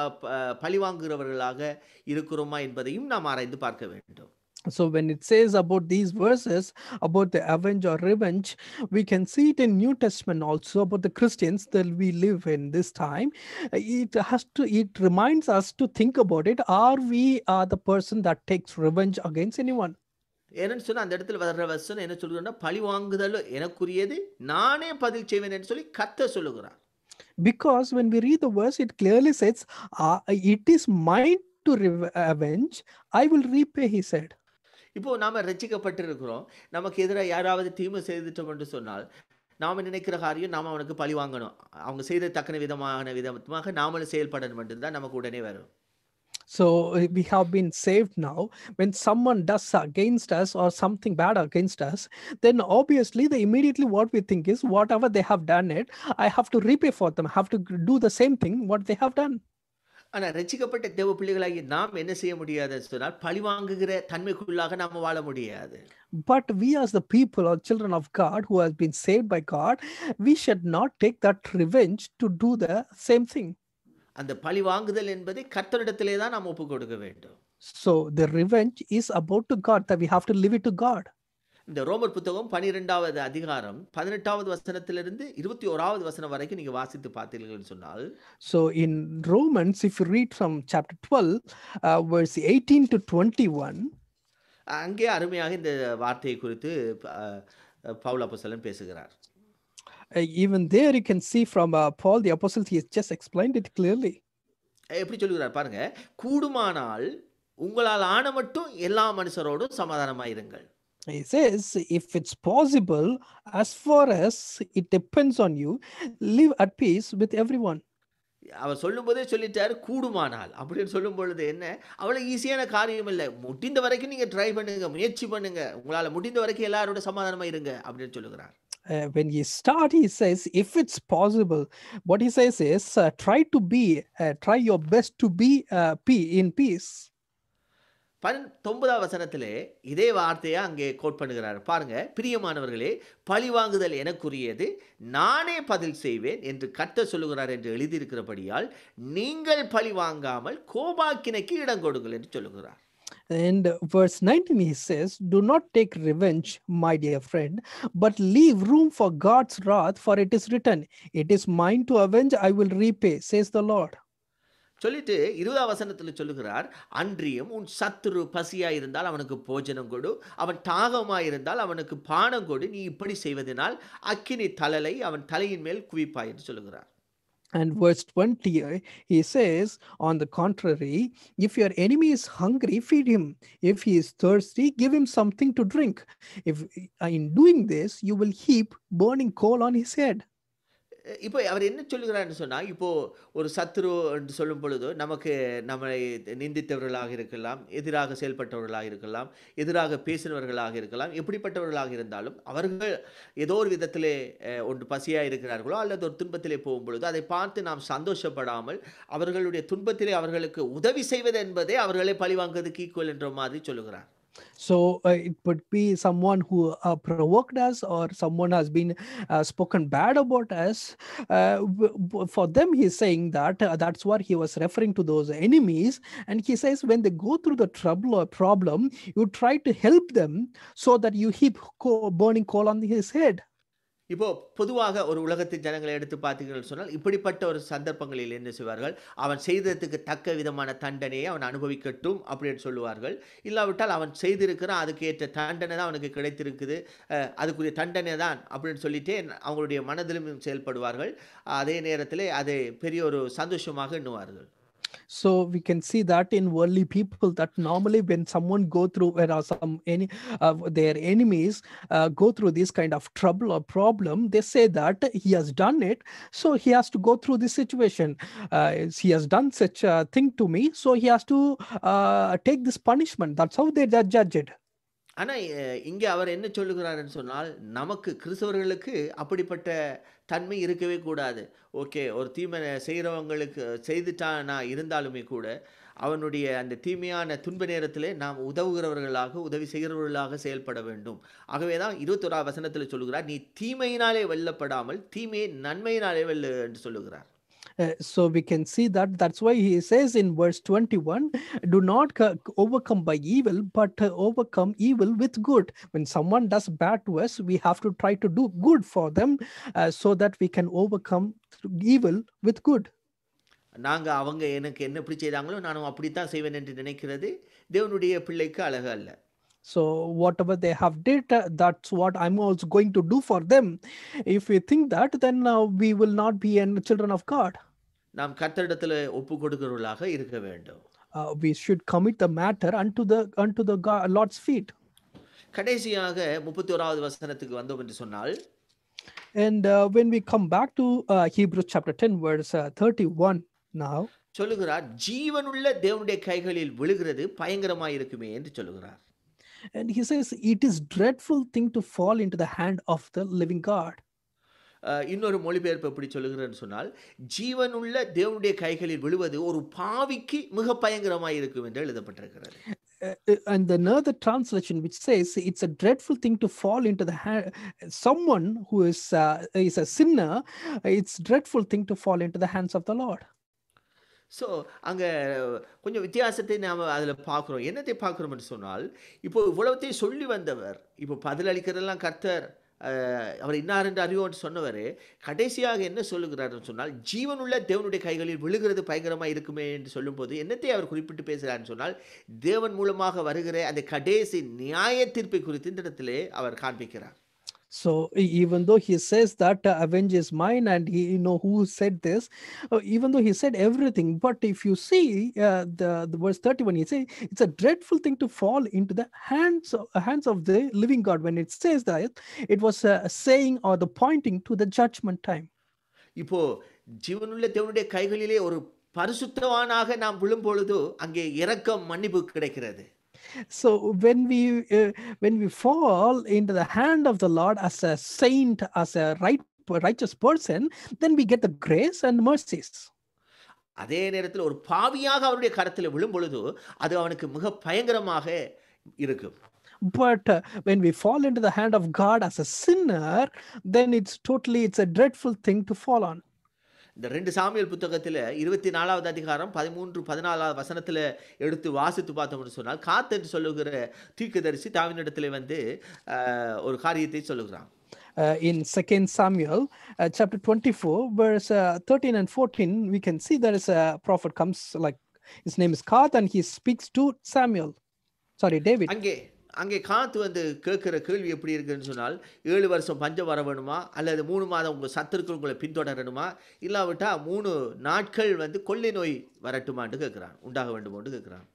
[SPEAKER 2] பழி வாங்குகிறவர்களாக இருக்கிறோமா என்பதையும் நாம் ஆராய்ந்து பார்க்க வேண்டும்.
[SPEAKER 3] So when it says about these verses about the avenge or revenge, we can see it in New Testament also about the Christians that we live in this time. Uh, It has to it reminds us to think about it. Are we are the person that takes revenge against anyone?
[SPEAKER 2] ஏன்னு சொன்னால் அந்த இடத்துல வர்ற வசனம் என்ன சொல்கிறோன்னா பழி வாங்குதல் எனக்குரியது நானே பதில் செய்வேன் என்று சொல்லி கத்த சொல்லுகிறார்
[SPEAKER 3] because when we read the verse it clearly says uh, it is mine to rev- avenge i will repay
[SPEAKER 2] இப்போது நாம் ரசிக்கப்பட்டிருக்கிறோம் நமக்கு எதிராக யாராவது தீமை செய்துட்டோம் என்று சொன்னால் நாம் நினைக்கிற காரியம் நாம் அவனுக்கு பழி வாங்கணும் அவங்க செய்த தக்கன விதமான விதமாக நாமளும் செயல்படணும் தான் நமக்கு உடனே வரும்
[SPEAKER 3] so we have been saved now when someone does against us or something bad against us then obviously the immediately what we think is whatever they have done it i have to repay for them I have to do the same thing what they have done
[SPEAKER 2] ஆனால் ரட்சிக்கப்பட்ட தேவ பிள்ளைகளாகி நாம் என்ன செய்ய முடியாதுன்னு சொன்னால் பழி வாங்குகிற தன்மைக்குள்ளாக நாம் வாழ முடியாது
[SPEAKER 3] but we as the people or children of god who has been saved by god we should not take that revenge to do the same thing
[SPEAKER 2] அந்த பழி வாங்குதல் என்பதை கர்த்தரிடத்திலே தான் நாம் ஒப்பு கொடுக்க வேண்டும்
[SPEAKER 3] So the revenge is about to God that we have to leave it to God.
[SPEAKER 2] இந்த ரோமர் புத்தகம் பனிரெண்டாவது அதிகாரம் பதினெட்டாவது வசனத்திலிருந்து இருபத்தி ஓராவது வசனம் வரைக்கும் நீங்க வாசித்து பார்த்தீர்கள்னு சொன்னால்
[SPEAKER 3] So in Romans, if you read from chapter 12, uh, verse 18 to 21,
[SPEAKER 2] அங்கே அருமையாக இந்த வார்த்தையை குறித்து பவுல் அப்போஸ்தலன் பேசுகிறார்
[SPEAKER 3] uh, even there you can see from uh, Paul the Apostle, he has just explained it clearly.
[SPEAKER 2] எப்படி சொல்லுகிறார் பாருங்க கூடுமானால் உங்களால் ஆன மட்டும் எல்லா மனுஷரோடும் சமாதானமாயிருங்கள்
[SPEAKER 3] He says, if it's possible, as far as it depends on you, live at peace with everyone.
[SPEAKER 2] அவர் சொல்லும்போதே சொல்லிட்டார் கூடுமானால் அப்படின்னு சொல்லும் பொழுது என்ன அவ்வளோ ஈஸியான காரியம் இல்லை முடிந்த வரைக்கும் நீங்கள் ட்ரை பண்ணுங்க முயற்சி பண்ணுங்க உங்களால் முடிந்த வரைக்கும் எல்லாரோட சமாதானமா இருங்க அப்படின்னு சொல்லுகிறார்
[SPEAKER 3] Uh, when you start, he says, if it's possible, what he says is, uh, try to be, uh, try your best to be uh, pe- in peace.
[SPEAKER 2] பத்தொன்பதாம் வசனத்திலே இதே வார்த்தையை அங்கே கோட் பண்ணுகிறார். பாருங்க பிரியமானவர்களே பழிவாங்குதல் எனக்குரியது. நானே பதில் செய்வேன் என்று கர்த்தர் சொல்லுகிறார் என்று எழுதியிருக்கிறபடியால் நீங்கள் பழி வாங்காமல் கோபாக்கினைக்கு இடம் கொடுங்கள் என்று சொல்லுகிறார்.
[SPEAKER 3] And verse 19, he says, Do not take revenge, my dear friend, but leave room for God's wrath, for it is written, It is mine to avenge, I will repay, says the Lord.
[SPEAKER 2] சொல்லிட்டு இருபதாம் வசனத்தில் சொல்லுகிறார் அன்றியும் உன் சத்துரு பசியாய் இருந்தால் அவனுக்கு போஜனம் கொடு அவன் தாகமாய் இருந்தால் அவனுக்கு பானம் கொடு நீ இப்படி செய்வதனால் அக்கினி தலலை அவன் தலையின் மேல் குவிப்பாய் என்று சொல்லுகிறார்
[SPEAKER 3] And verse 20, uh, he says, On the contrary, if your enemy is hungry, feed him. If he is thirsty, give him something to drink. If uh, in doing this, you will heap burning coal on his head.
[SPEAKER 2] இப்போ அவர் என்ன சொல்லுகிறார்னு சொன்னால் இப்போது ஒரு சத்ரு என்று சொல்லும் பொழுது நமக்கு நம்மளை நிந்தித்தவர்களாக இருக்கலாம் எதிராக செயல்பட்டவர்களாக இருக்கலாம் எதிராக பேசினவர்களாக இருக்கலாம் எப்படிப்பட்டவர்களாக இருந்தாலும் அவர்கள் ஏதோ ஒரு விதத்திலே ஒன்று பசியாக இருக்கிறார்களோ அல்லது ஒரு துன்பத்திலே போகும் பொழுது அதை பார்த்து நாம் சந்தோஷப்படாமல் அவர்களுடைய துன்பத்திலே அவர்களுக்கு உதவி செய்வது என்பதே அவர்களை பழிவாங்குவதற்கு ஈக்குவல் என்ற மாதிரி சொல்லுகிறார்.
[SPEAKER 3] So uh, it would be someone who uh, provoked us or someone has been uh, spoken bad about us. Uh, for them, he's saying that uh, that's what he was referring to those enemies. And he says, when they go through the trouble or problem, you try to help them so that you heap co- burning coal on his head.
[SPEAKER 2] இப்போது பொதுவாக ஒரு உலகத்தின் ஜனங்களை எடுத்து பார்த்தீங்கன்னு சொன்னால் இப்படிப்பட்ட ஒரு சந்தர்ப்பங்களில் என்ன செய்வார்கள்? அவன் செய்ததுக்கு தக்க விதமான தண்டனையை அவன் அனுபவிக்கட்டும் அப்படின்னு சொல்லுவார்கள். இல்லாவிட்டால் அவன் செய்திருக்கிறான் அதுக்கேற்ற தண்டனை தான் அவனுக்கு கிடைத்திருக்குது. அதுக்குரிய தண்டனை தான் அப்படின்னு சொல்லிட்டே அவங்களுடைய மனதிலும் செயல்படுவார்கள். அதே நேரத்தில் அதை பெரிய ஒரு சந்தோஷமாக எண்ணுவார்கள்.
[SPEAKER 3] So we can see that in worldly people that normally when someone go through when are some any uh, their enemies uh, go through this kind of trouble or problem, they say that he has done it, so he has to go through this situation. Uh, he has done such a thing to me, so he has to uh, take this punishment. That's how they ju- judge it.
[SPEAKER 2] ஆனால் இங்கே அவர் என்ன சொல்லுகிறாருன்னு சொன்னால் நமக்கு கிறிஸ்தவர்களுக்கு அப்படிப்பட்ட தன்மை இருக்கவே கூடாது. ஓகே ஒரு தீமை செய்கிறவங்களுக்கு செய்துட்டானா இருந்தாலுமே கூட அவனுடைய அந்த தீமையான துன்ப நேரத்தில் நாம் உதவுகிறவர்களாக உதவி செய்கிறவர்களாக செயல்பட வேண்டும். ஆகவே தான் இருபத்தொரா வசனத்தில் சொல்லுகிறார் நீ தீமையினாலே வெல்லப்படாமல் தீமையை நன்மையினாலே வெல்லு என்று சொல்லுகிறார்.
[SPEAKER 3] Uh, so we can see that that's why he says in verse 21 do not co- overcome by evil but uh, overcome evil with good when someone does bad to us we have to try to do good for them uh, so that we can overcome through evil with good
[SPEAKER 2] நாங்கள் அவங்க எனக்கு என்ன இப்படி செய்தாங்களோ நானும் அப்படித்தான் செய்வேன் என்று நினைக்கிறது தேவனுடைய பிள்ளைக்கு அழகு அல்ல
[SPEAKER 3] so whatever they have did uh, that's what i'm also going to do for them if we think that then uh, we will not be an children of god
[SPEAKER 2] நாம் கர்த்தரிடத்தில் ஒப்பு கொடுக்கிறவர்களாக இருக்க வேண்டும்
[SPEAKER 3] uh, we should commit the matter unto the unto the God, lord's feet
[SPEAKER 2] கடைசியாக முப்பத்தி ஓராவது வசனத்துக்கு வந்தோம் என்று சொன்னால்
[SPEAKER 3] And uh, when we come back to uh, Hebrews chapter 10, verse uh, 31 now,
[SPEAKER 2] சொல்லுகிறார் ஜீவனுள்ள தேவனுடைய கைகளில் விழுகிறது பயங்கரமாய் இருக்குமே என்று சொல்லுகிறார்
[SPEAKER 3] and he says, It is dreadful thing to fall into the hand of the living God.
[SPEAKER 2] அஹ், இன்னொரு மொழிபெயர்ப்பு எப்படி சொல்லுகிறேன்னு சொன்னால் ஜீவனுள்ள தேவனுடைய கைகளில் விழுவது ஒரு பாவிக்கு மிக பயங்கரமாய் இருக்கும் என்று எழுதப்பட்டிருக்கிறது
[SPEAKER 3] Uh, uh, and another translation which says it's a dreadful thing to fall into the hand someone who is uh, is a sinner it's dreadful thing to fall into the hands of the lord
[SPEAKER 2] So அங்கே கொஞ்சம் வித்தியாசத்தை நாம் அதில் பார்க்குறோம். என்னத்தை பார்க்குறோம்னு சொன்னால் இப்போ இவ்வளவுத்தையும் சொல்லி வந்தவர் இப்போ பதிலளிக்கிறதெல்லாம் கர்த்தர் அவர் இன்னார் என்று அறிவோன்னு சொன்னவர் கடைசியாக என்ன சொல்லுகிறார்னு சொன்னால் ஜீவனுள்ள தேவனுடைய கைகளில் விழுகிறது பயங்கரமாக இருக்குமே என்று சொல்லும்போது என்னத்தை அவர் குறிப்பிட்டு பேசுகிறாருன்னு சொன்னால் தேவன் மூலமாக வருகிற அந்த கடைசி நியாய தீர்ப்பை குறித்து இந்த இடத்திலே அவர் காண்பிக்கிறார்.
[SPEAKER 3] So even though he says that uh, avenge is mine, and he, you know who said this, uh, even though he said everything, but if you see uh, the, the verse 31, he says it's a dreadful thing to fall into the hands of, hands of the living God. When it says that, it was a saying or the pointing to the judgment time.
[SPEAKER 2] இப்போ ஜீவனுள்ள தேவனுடைய கைகளிலே ஒரு பரிசுத்தவானாக நாம் விழும் பொழுது அங்கே இரக்கம் மன்னிப்பு கிடைக்கிறது
[SPEAKER 3] So when we uh, when we fall into the hand of the Lord as a saint, as a right righteous person, then we get the grace and mercies.
[SPEAKER 2] அதே நேரத்தில் ஒரு பாவியாக அவருடைய கரத்தில் விழும் பொழுது அது அவனுக்கு மிக பயங்கரமாக இருக்கும்
[SPEAKER 3] but uh, when we fall into the hand of god as a sinner then it's totally it's a dreadful thing to fall on
[SPEAKER 2] இந்த ரெண்டு சாமியல் புத்தகத்தில் இருபத்தி நாலாவது அதிகாரம் பதிமூன்று பதினாலாவது வசனத்தில் எடுத்து வாசித்து பார்த்தோம்னு சொன்னால் காத்து என்று சொல்லுகிற தீர்க்கதரிசி தாவினிடத்தில் வந்து ஒரு காரியத்தை சொல்லுகிறான்.
[SPEAKER 3] uh, in second samuel uh, chapter 24 verse uh, 13 and 14 we can see there is a prophet comes like his name is kath and he speaks to samuel. Sorry david.
[SPEAKER 2] அங்கே அங்கே காத்து வந்து கேட்குற கேள்வி எப்படி இருக்குன்னு சொன்னால் ஏழு வருஷம் பஞ்சம் வர வேணுமா அல்லது மூணு மாதம் உங்கள் சத்துருக்கள் உங்களை பின்தொடரணுமா இல்லாவிட்டால் மூணு நாட்கள் வந்து கொள்ளை நோய் வரட்டுமான்னு கேட்குறான் உண்டாக வேண்டுமோன்னு கேட்குறான்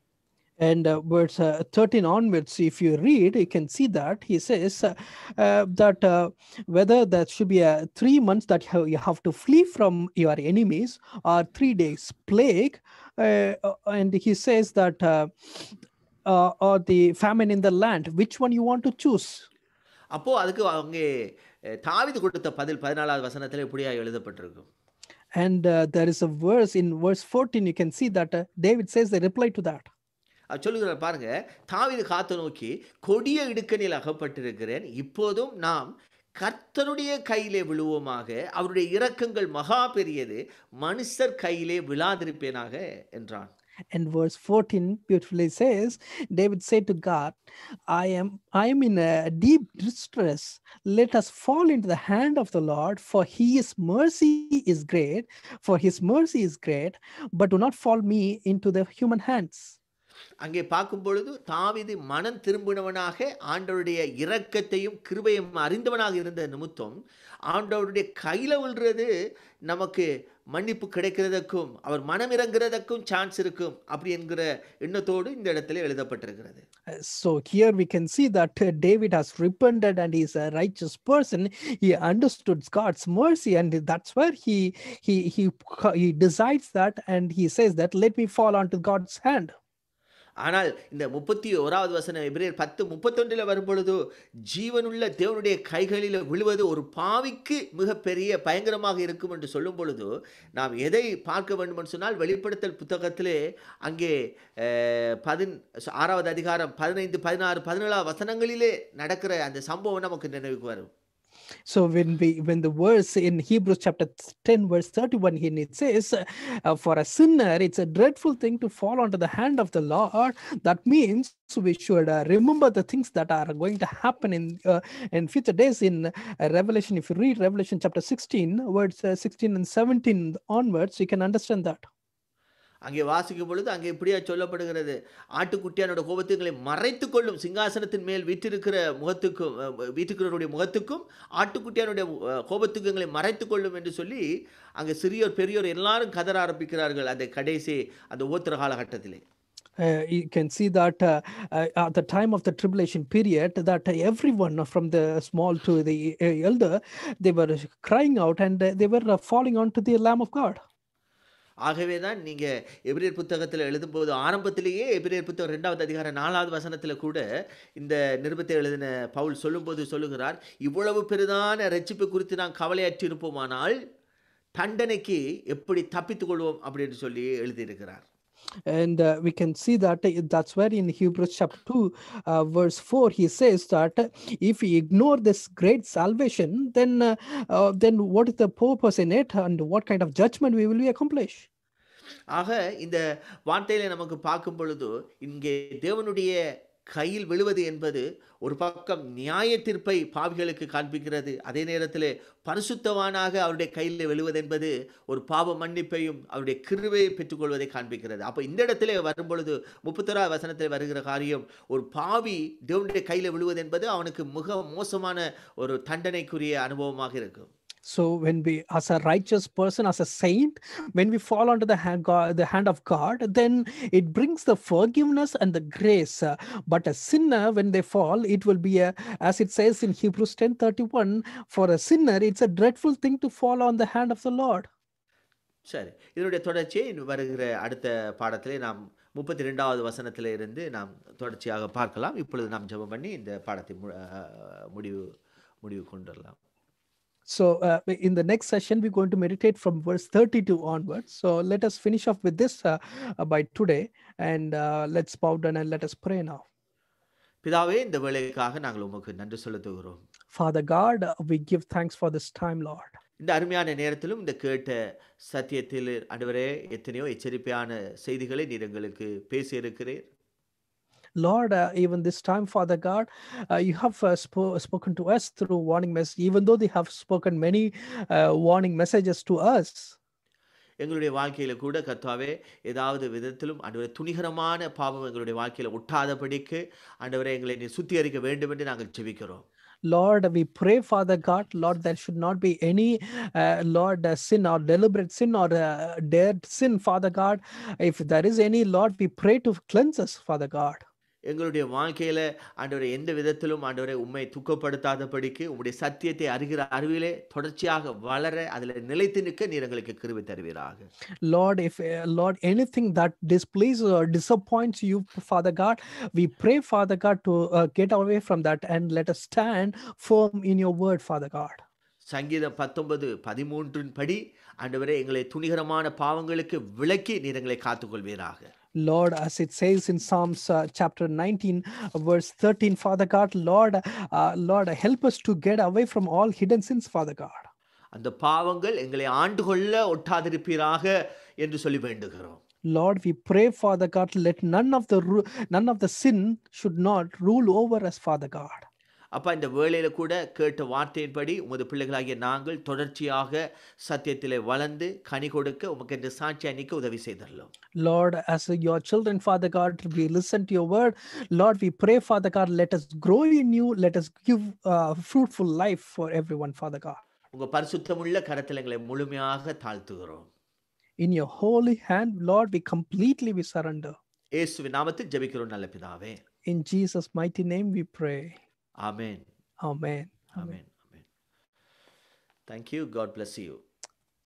[SPEAKER 3] and uh, verse uh, 13 onwards if you read you can see that he says uh, that uh, whether that should be a three months that you have to flee from your enemies or three days plague uh, and he says that uh, or the famine in the land which one you want to choose?
[SPEAKER 2] அப்போது அதுக்கு அஹ், தாவீது கொடுத்த பதில் பதினாலாவது வசனத்தில் இப்படியா எழுதப்பட்டிருக்கும்.
[SPEAKER 3] And uh, there is a verse in verse 14 you can see that uh, david says the reply to that.
[SPEAKER 2] அது சொல்லுகிறார் பாருங்க தாவீது காத்து நோக்கி கொடிய இடுக்கணில் அகப்பட்டிருக்கிறேன் இப்போதும் நாம் கர்த்தனுடைய கையிலே விழுவோமாக அவருடைய இரக்கங்கள் மகா பெரியது மனுஷர் கையிலே விழாதிருப்பேனாக என்றான்.
[SPEAKER 3] And verse 14 beautifully says david said to god i am i am in a deep distress. Let us fall into the hand of the lord for his mercy is great for his mercy is great but do not fall me into the human hands
[SPEAKER 2] அங்கே பார்க்கும் பொழுது தாவிது மனம் திரும்பினவனாக ஆண்டவருடைய இரக்கத்தையும் கிருபையும் அறிந்தவனாக இருந்த நிமித்தம் ஆண்டவருடைய கையில் விழுறது நமக்கு மன்னிப்பு கிடைக்கிறதுக்கும் அவர் மனம் இறங்குறதுக்கும் சான்ஸ் இருக்கும் அப்படி என்கிற எண்ணத்தோடு இந்த இடத்துல எழுதப்பட்டிருக்கிறது.
[SPEAKER 3] So here we can see that David has repented and is a righteous person he understands God's mercy and that's where he he he he decides he and that says that says that let me God's onto
[SPEAKER 2] ஆனால் இந்த முப்பத்தி ஓராவது வசனம் எபிரேயர் பத்து முப்பத்தொன்றில் வரும்பொழுது ஜீவனுள்ள தேவனுடைய கைகளில் விழுவது ஒரு பாவிக்கு மிகப்பெரிய பயங்கரமாக இருக்கும் என்று சொல்லும் பொழுது நாம் எதை பார்க்க வேண்டுமென்று சொன்னால் வெளிப்படுத்தல் புத்தகத்திலே அங்கே பதின் ஆறாவது அதிகாரம் பதினைந்து பதினாறு பதினேழாவது வசனங்களிலே நடக்கிற அந்த சம்பவம் நமக்கு நினைவுக்கு வரும்.
[SPEAKER 3] So when we when the verse in Hebrews chapter 10 verse 31 here it says uh, for a sinner it's a dreadful thing to fall onto the hand of the Lord. That means we should uh, remember the things that are going to happen in uh, in future days in uh, Revelation. If you read Revelation chapter 16 words uh, 16 and 17 onwards you can understand that
[SPEAKER 2] அங்கே வாசிக்கும் பொழுது அங்கே இப்படியா சொல்லப்படுகிறது. ஆட்டுக்குட்டியானோட கோபத்துகளை மறைத்து கொள்ளும் சிங்காசனத்தின் மேல் வீற்றிருக்கிற முகத்துக்கும் வீற்றிருக்கிறவருடைய முகத்துக்கும் ஆட்டுக்குட்டியானுடைய அஹ், கோபத்துக்கு எங்களை மறைத்து கொள்ளும் என்று சொல்லி அங்கே சிறியோர் பெரியோர் எல்லாரும் கதற ஆரம்பிக்கிறார்கள் அந்த கடைசி அந்த ஓத்திர காலகட்டத்திலே.
[SPEAKER 3] Uh, you can see that uh, uh, at the time of the tribulation period that everyone from the small to the uh, elder they were crying out and they were uh, falling onto the lamb of god.
[SPEAKER 2] ஆகவே தான் நீங்கள் எபிரியர் புத்தகத்தில் எழுதும்போது ஆரம்பத்திலேயே எபிரியர் புத்தகம் ரெண்டாவது அதிகாரம் நாலாவது வசனத்தில் கூட இந்த நிருபத்தை எழுதின பவுல் சொல்லும்போது சொல்லுகிறார் இவ்வளவு பெரிதான ரட்சிப்பு குறித்து நான் கவலையற்றிருப்போமானால் தண்டனைக்கு எப்படி தப்பித்துக் கொள்வோம்? அப்படின்னு சொல்லி எழுதியிருக்கிறார்.
[SPEAKER 3] and uh, we can see that uh, that's where in hebrews chapter 2 uh, verse 4 he says that uh, if we ignore this great salvation then uh, uh, then what is the purpose in it and what kind of judgment we will we accomplish
[SPEAKER 2] ஆக இந்த வார்த்தையில நமக்கு பார்க்கும் பொழுது இங்கே தேவனுடைய கையில் விழுவது என்பது ஒரு பக்கம் நியாய தீர்ப்பை பாவிகளுக்கு காண்பிக்கிறது. அதே நேரத்தில் பரிசுத்தவானாக அவருடைய கையில் விழுவது என்பது ஒரு பாவ மன்னிப்பையும் அவருடைய கிருவையை பெற்றுக்கொள்வதை காண்பிக்கிறது. அப்போ இந்த இடத்துல வரும்பொழுது முப்பத்தொரா வசனத்தில் வருகிற காரியம் ஒரு பாவி தேவனுடைய கையில் விழுவது என்பது அவனுக்கு மிக மோசமான ஒரு தண்டனைக்குரிய அனுபவமாக இருக்கும்.
[SPEAKER 3] So when we, as a righteous person, as a saint, when we fall under the hand, God, the hand of God, then it brings the forgiveness and the grace. But a sinner, when they fall, it will be a, as it says in Hebrews ten thirty one, for a sinner, it's a dreadful thing to fall on the hand of the Lord.
[SPEAKER 2] சரி இதனுடைய தொடர்ச்சியை வருகிற அடுத்த பாடத்திலே நாம் முப்பத்தி ரெண்டாவது வசனத்திலே இருந்து நாம் தொடர்ச்சியாக பார்க்கலாம் இப்பொழுது நாம் ஜெபம் பண்ணி இந்த பாடத்தை முடிவு முடிவு கொண்டுடலாம்
[SPEAKER 3] So uh, in the next session, we're going to meditate from verse 32 onwards. So let us finish off with this uh, uh, by today, and uh, let's bow down and let us pray now.
[SPEAKER 2] பிதாவே இந்த வேலைக்காக நாங்கள் உமக்கு நன்றி செலுத்துகிறோம்
[SPEAKER 3] Father God, uh, we give thanks for this time, Lord.
[SPEAKER 2] இந்த அருமையான நேரத்திலும் இந்த கேட்ட சத்தியத்தில் ஆண்டவரே எத்தனையோ எச்சரிக்கையான செய்திகளை நீர் எங்களுக்கு பேசியிருக்கிறீர்
[SPEAKER 3] Lord, uh, even this time, Father God, uh, you have uh, spo- spoken to us through warning message, even though they have spoken many uh, warning messages to us.
[SPEAKER 2] எங்களுடைய வாழ்க்கையில கூட கர்த்தாவே ஏதாவது விதத்திலும் ஆண்டவரே துணிகரமான பாவம் எங்களுடைய வாழ்க்கையில ஒட்டாதபடிக்கு ஆண்டவரே எங்களை நீ சுத்திகரிக்க வேண்டும் என்று நாங்கள் ஜெபிக்கிறோம்
[SPEAKER 3] Lord, we pray, Father God, Lord, there should not be any, uh, Lord, uh, sin or deliberate sin or uh, dared sin, Father God. If there is any, Lord, we pray to cleanse us, Father God.
[SPEAKER 2] எங்களுடைய வாழ்க்கையில ஆண்டவரை எந்த விதத்திலும் ஆண்டவரை உண்மை துக்கப்படுத்தாதபடிக்கு உம்முடைய சத்தியத்தை அறிகிற அறிவிலே தொடர்ச்சியாக வளர அதில் நிலைத்து நிற்க நீர் எங்களுக்கு கிருபை தருவீராக
[SPEAKER 3] uh, Lord, anything that displeases or disappoints you, Father God, we pray, Father God, to uh, get away from that and let us stand firm in your word, Father God.
[SPEAKER 2] சங்கீதம் பத்தொன்பது பதிமூன்றின் படி ஆண்டவரே எங்களை துணிகரமான பாவங்களுக்கு விலக்கி நீர் எங்களை காத்துக்கொள்வீராக
[SPEAKER 3] Lord, as it says in Psalms uh, chapter 19, uh, verse 13, Father God, Lord, uh, Lord, help us to get away from all hidden sins, Father God.
[SPEAKER 2] அந்த பாவங்கள் எங்களை ஆண்டு கொள்ள ஒட்டாதிருப்பீராக என்று சொல்லி வேண்டுகிறோம்
[SPEAKER 3] Lord, we pray, Father God, let none of the ru- none of the sin should not rule over us, Father God.
[SPEAKER 2] அப்பா இந்த வேளையில கூட கேட்ட வார்த்தையின்படி உமது பிள்ளைகளாகிய நாங்கள் தொடர்ச்சியாக சத்தியத்திலே வளர்ந்து கனி கொடுக்க உமக்கு என்று சாட்சியாக நிற்க உதவி செய்தரலாம்
[SPEAKER 3] Lord, as your children, Father God, we listen to your word. Lord, we pray, Father God, let us grow in you. Let us give uh, fruitful life for everyone, Father God.
[SPEAKER 2] உங்க பரிசுத்தமுள்ள கரத்தில் எங்களை முழுமையாக தாழ்த்துகிறோம்
[SPEAKER 3] In your holy hand, Lord, we completely we surrender.
[SPEAKER 2] இயேசுவின் நாமத்தில் ஜெபிக்கிறோம் நல்ல பிதாவே
[SPEAKER 3] In Jesus' mighty name, we pray.
[SPEAKER 2] Amen.
[SPEAKER 3] Amen.
[SPEAKER 2] Amen. Amen. Thank you. God bless you.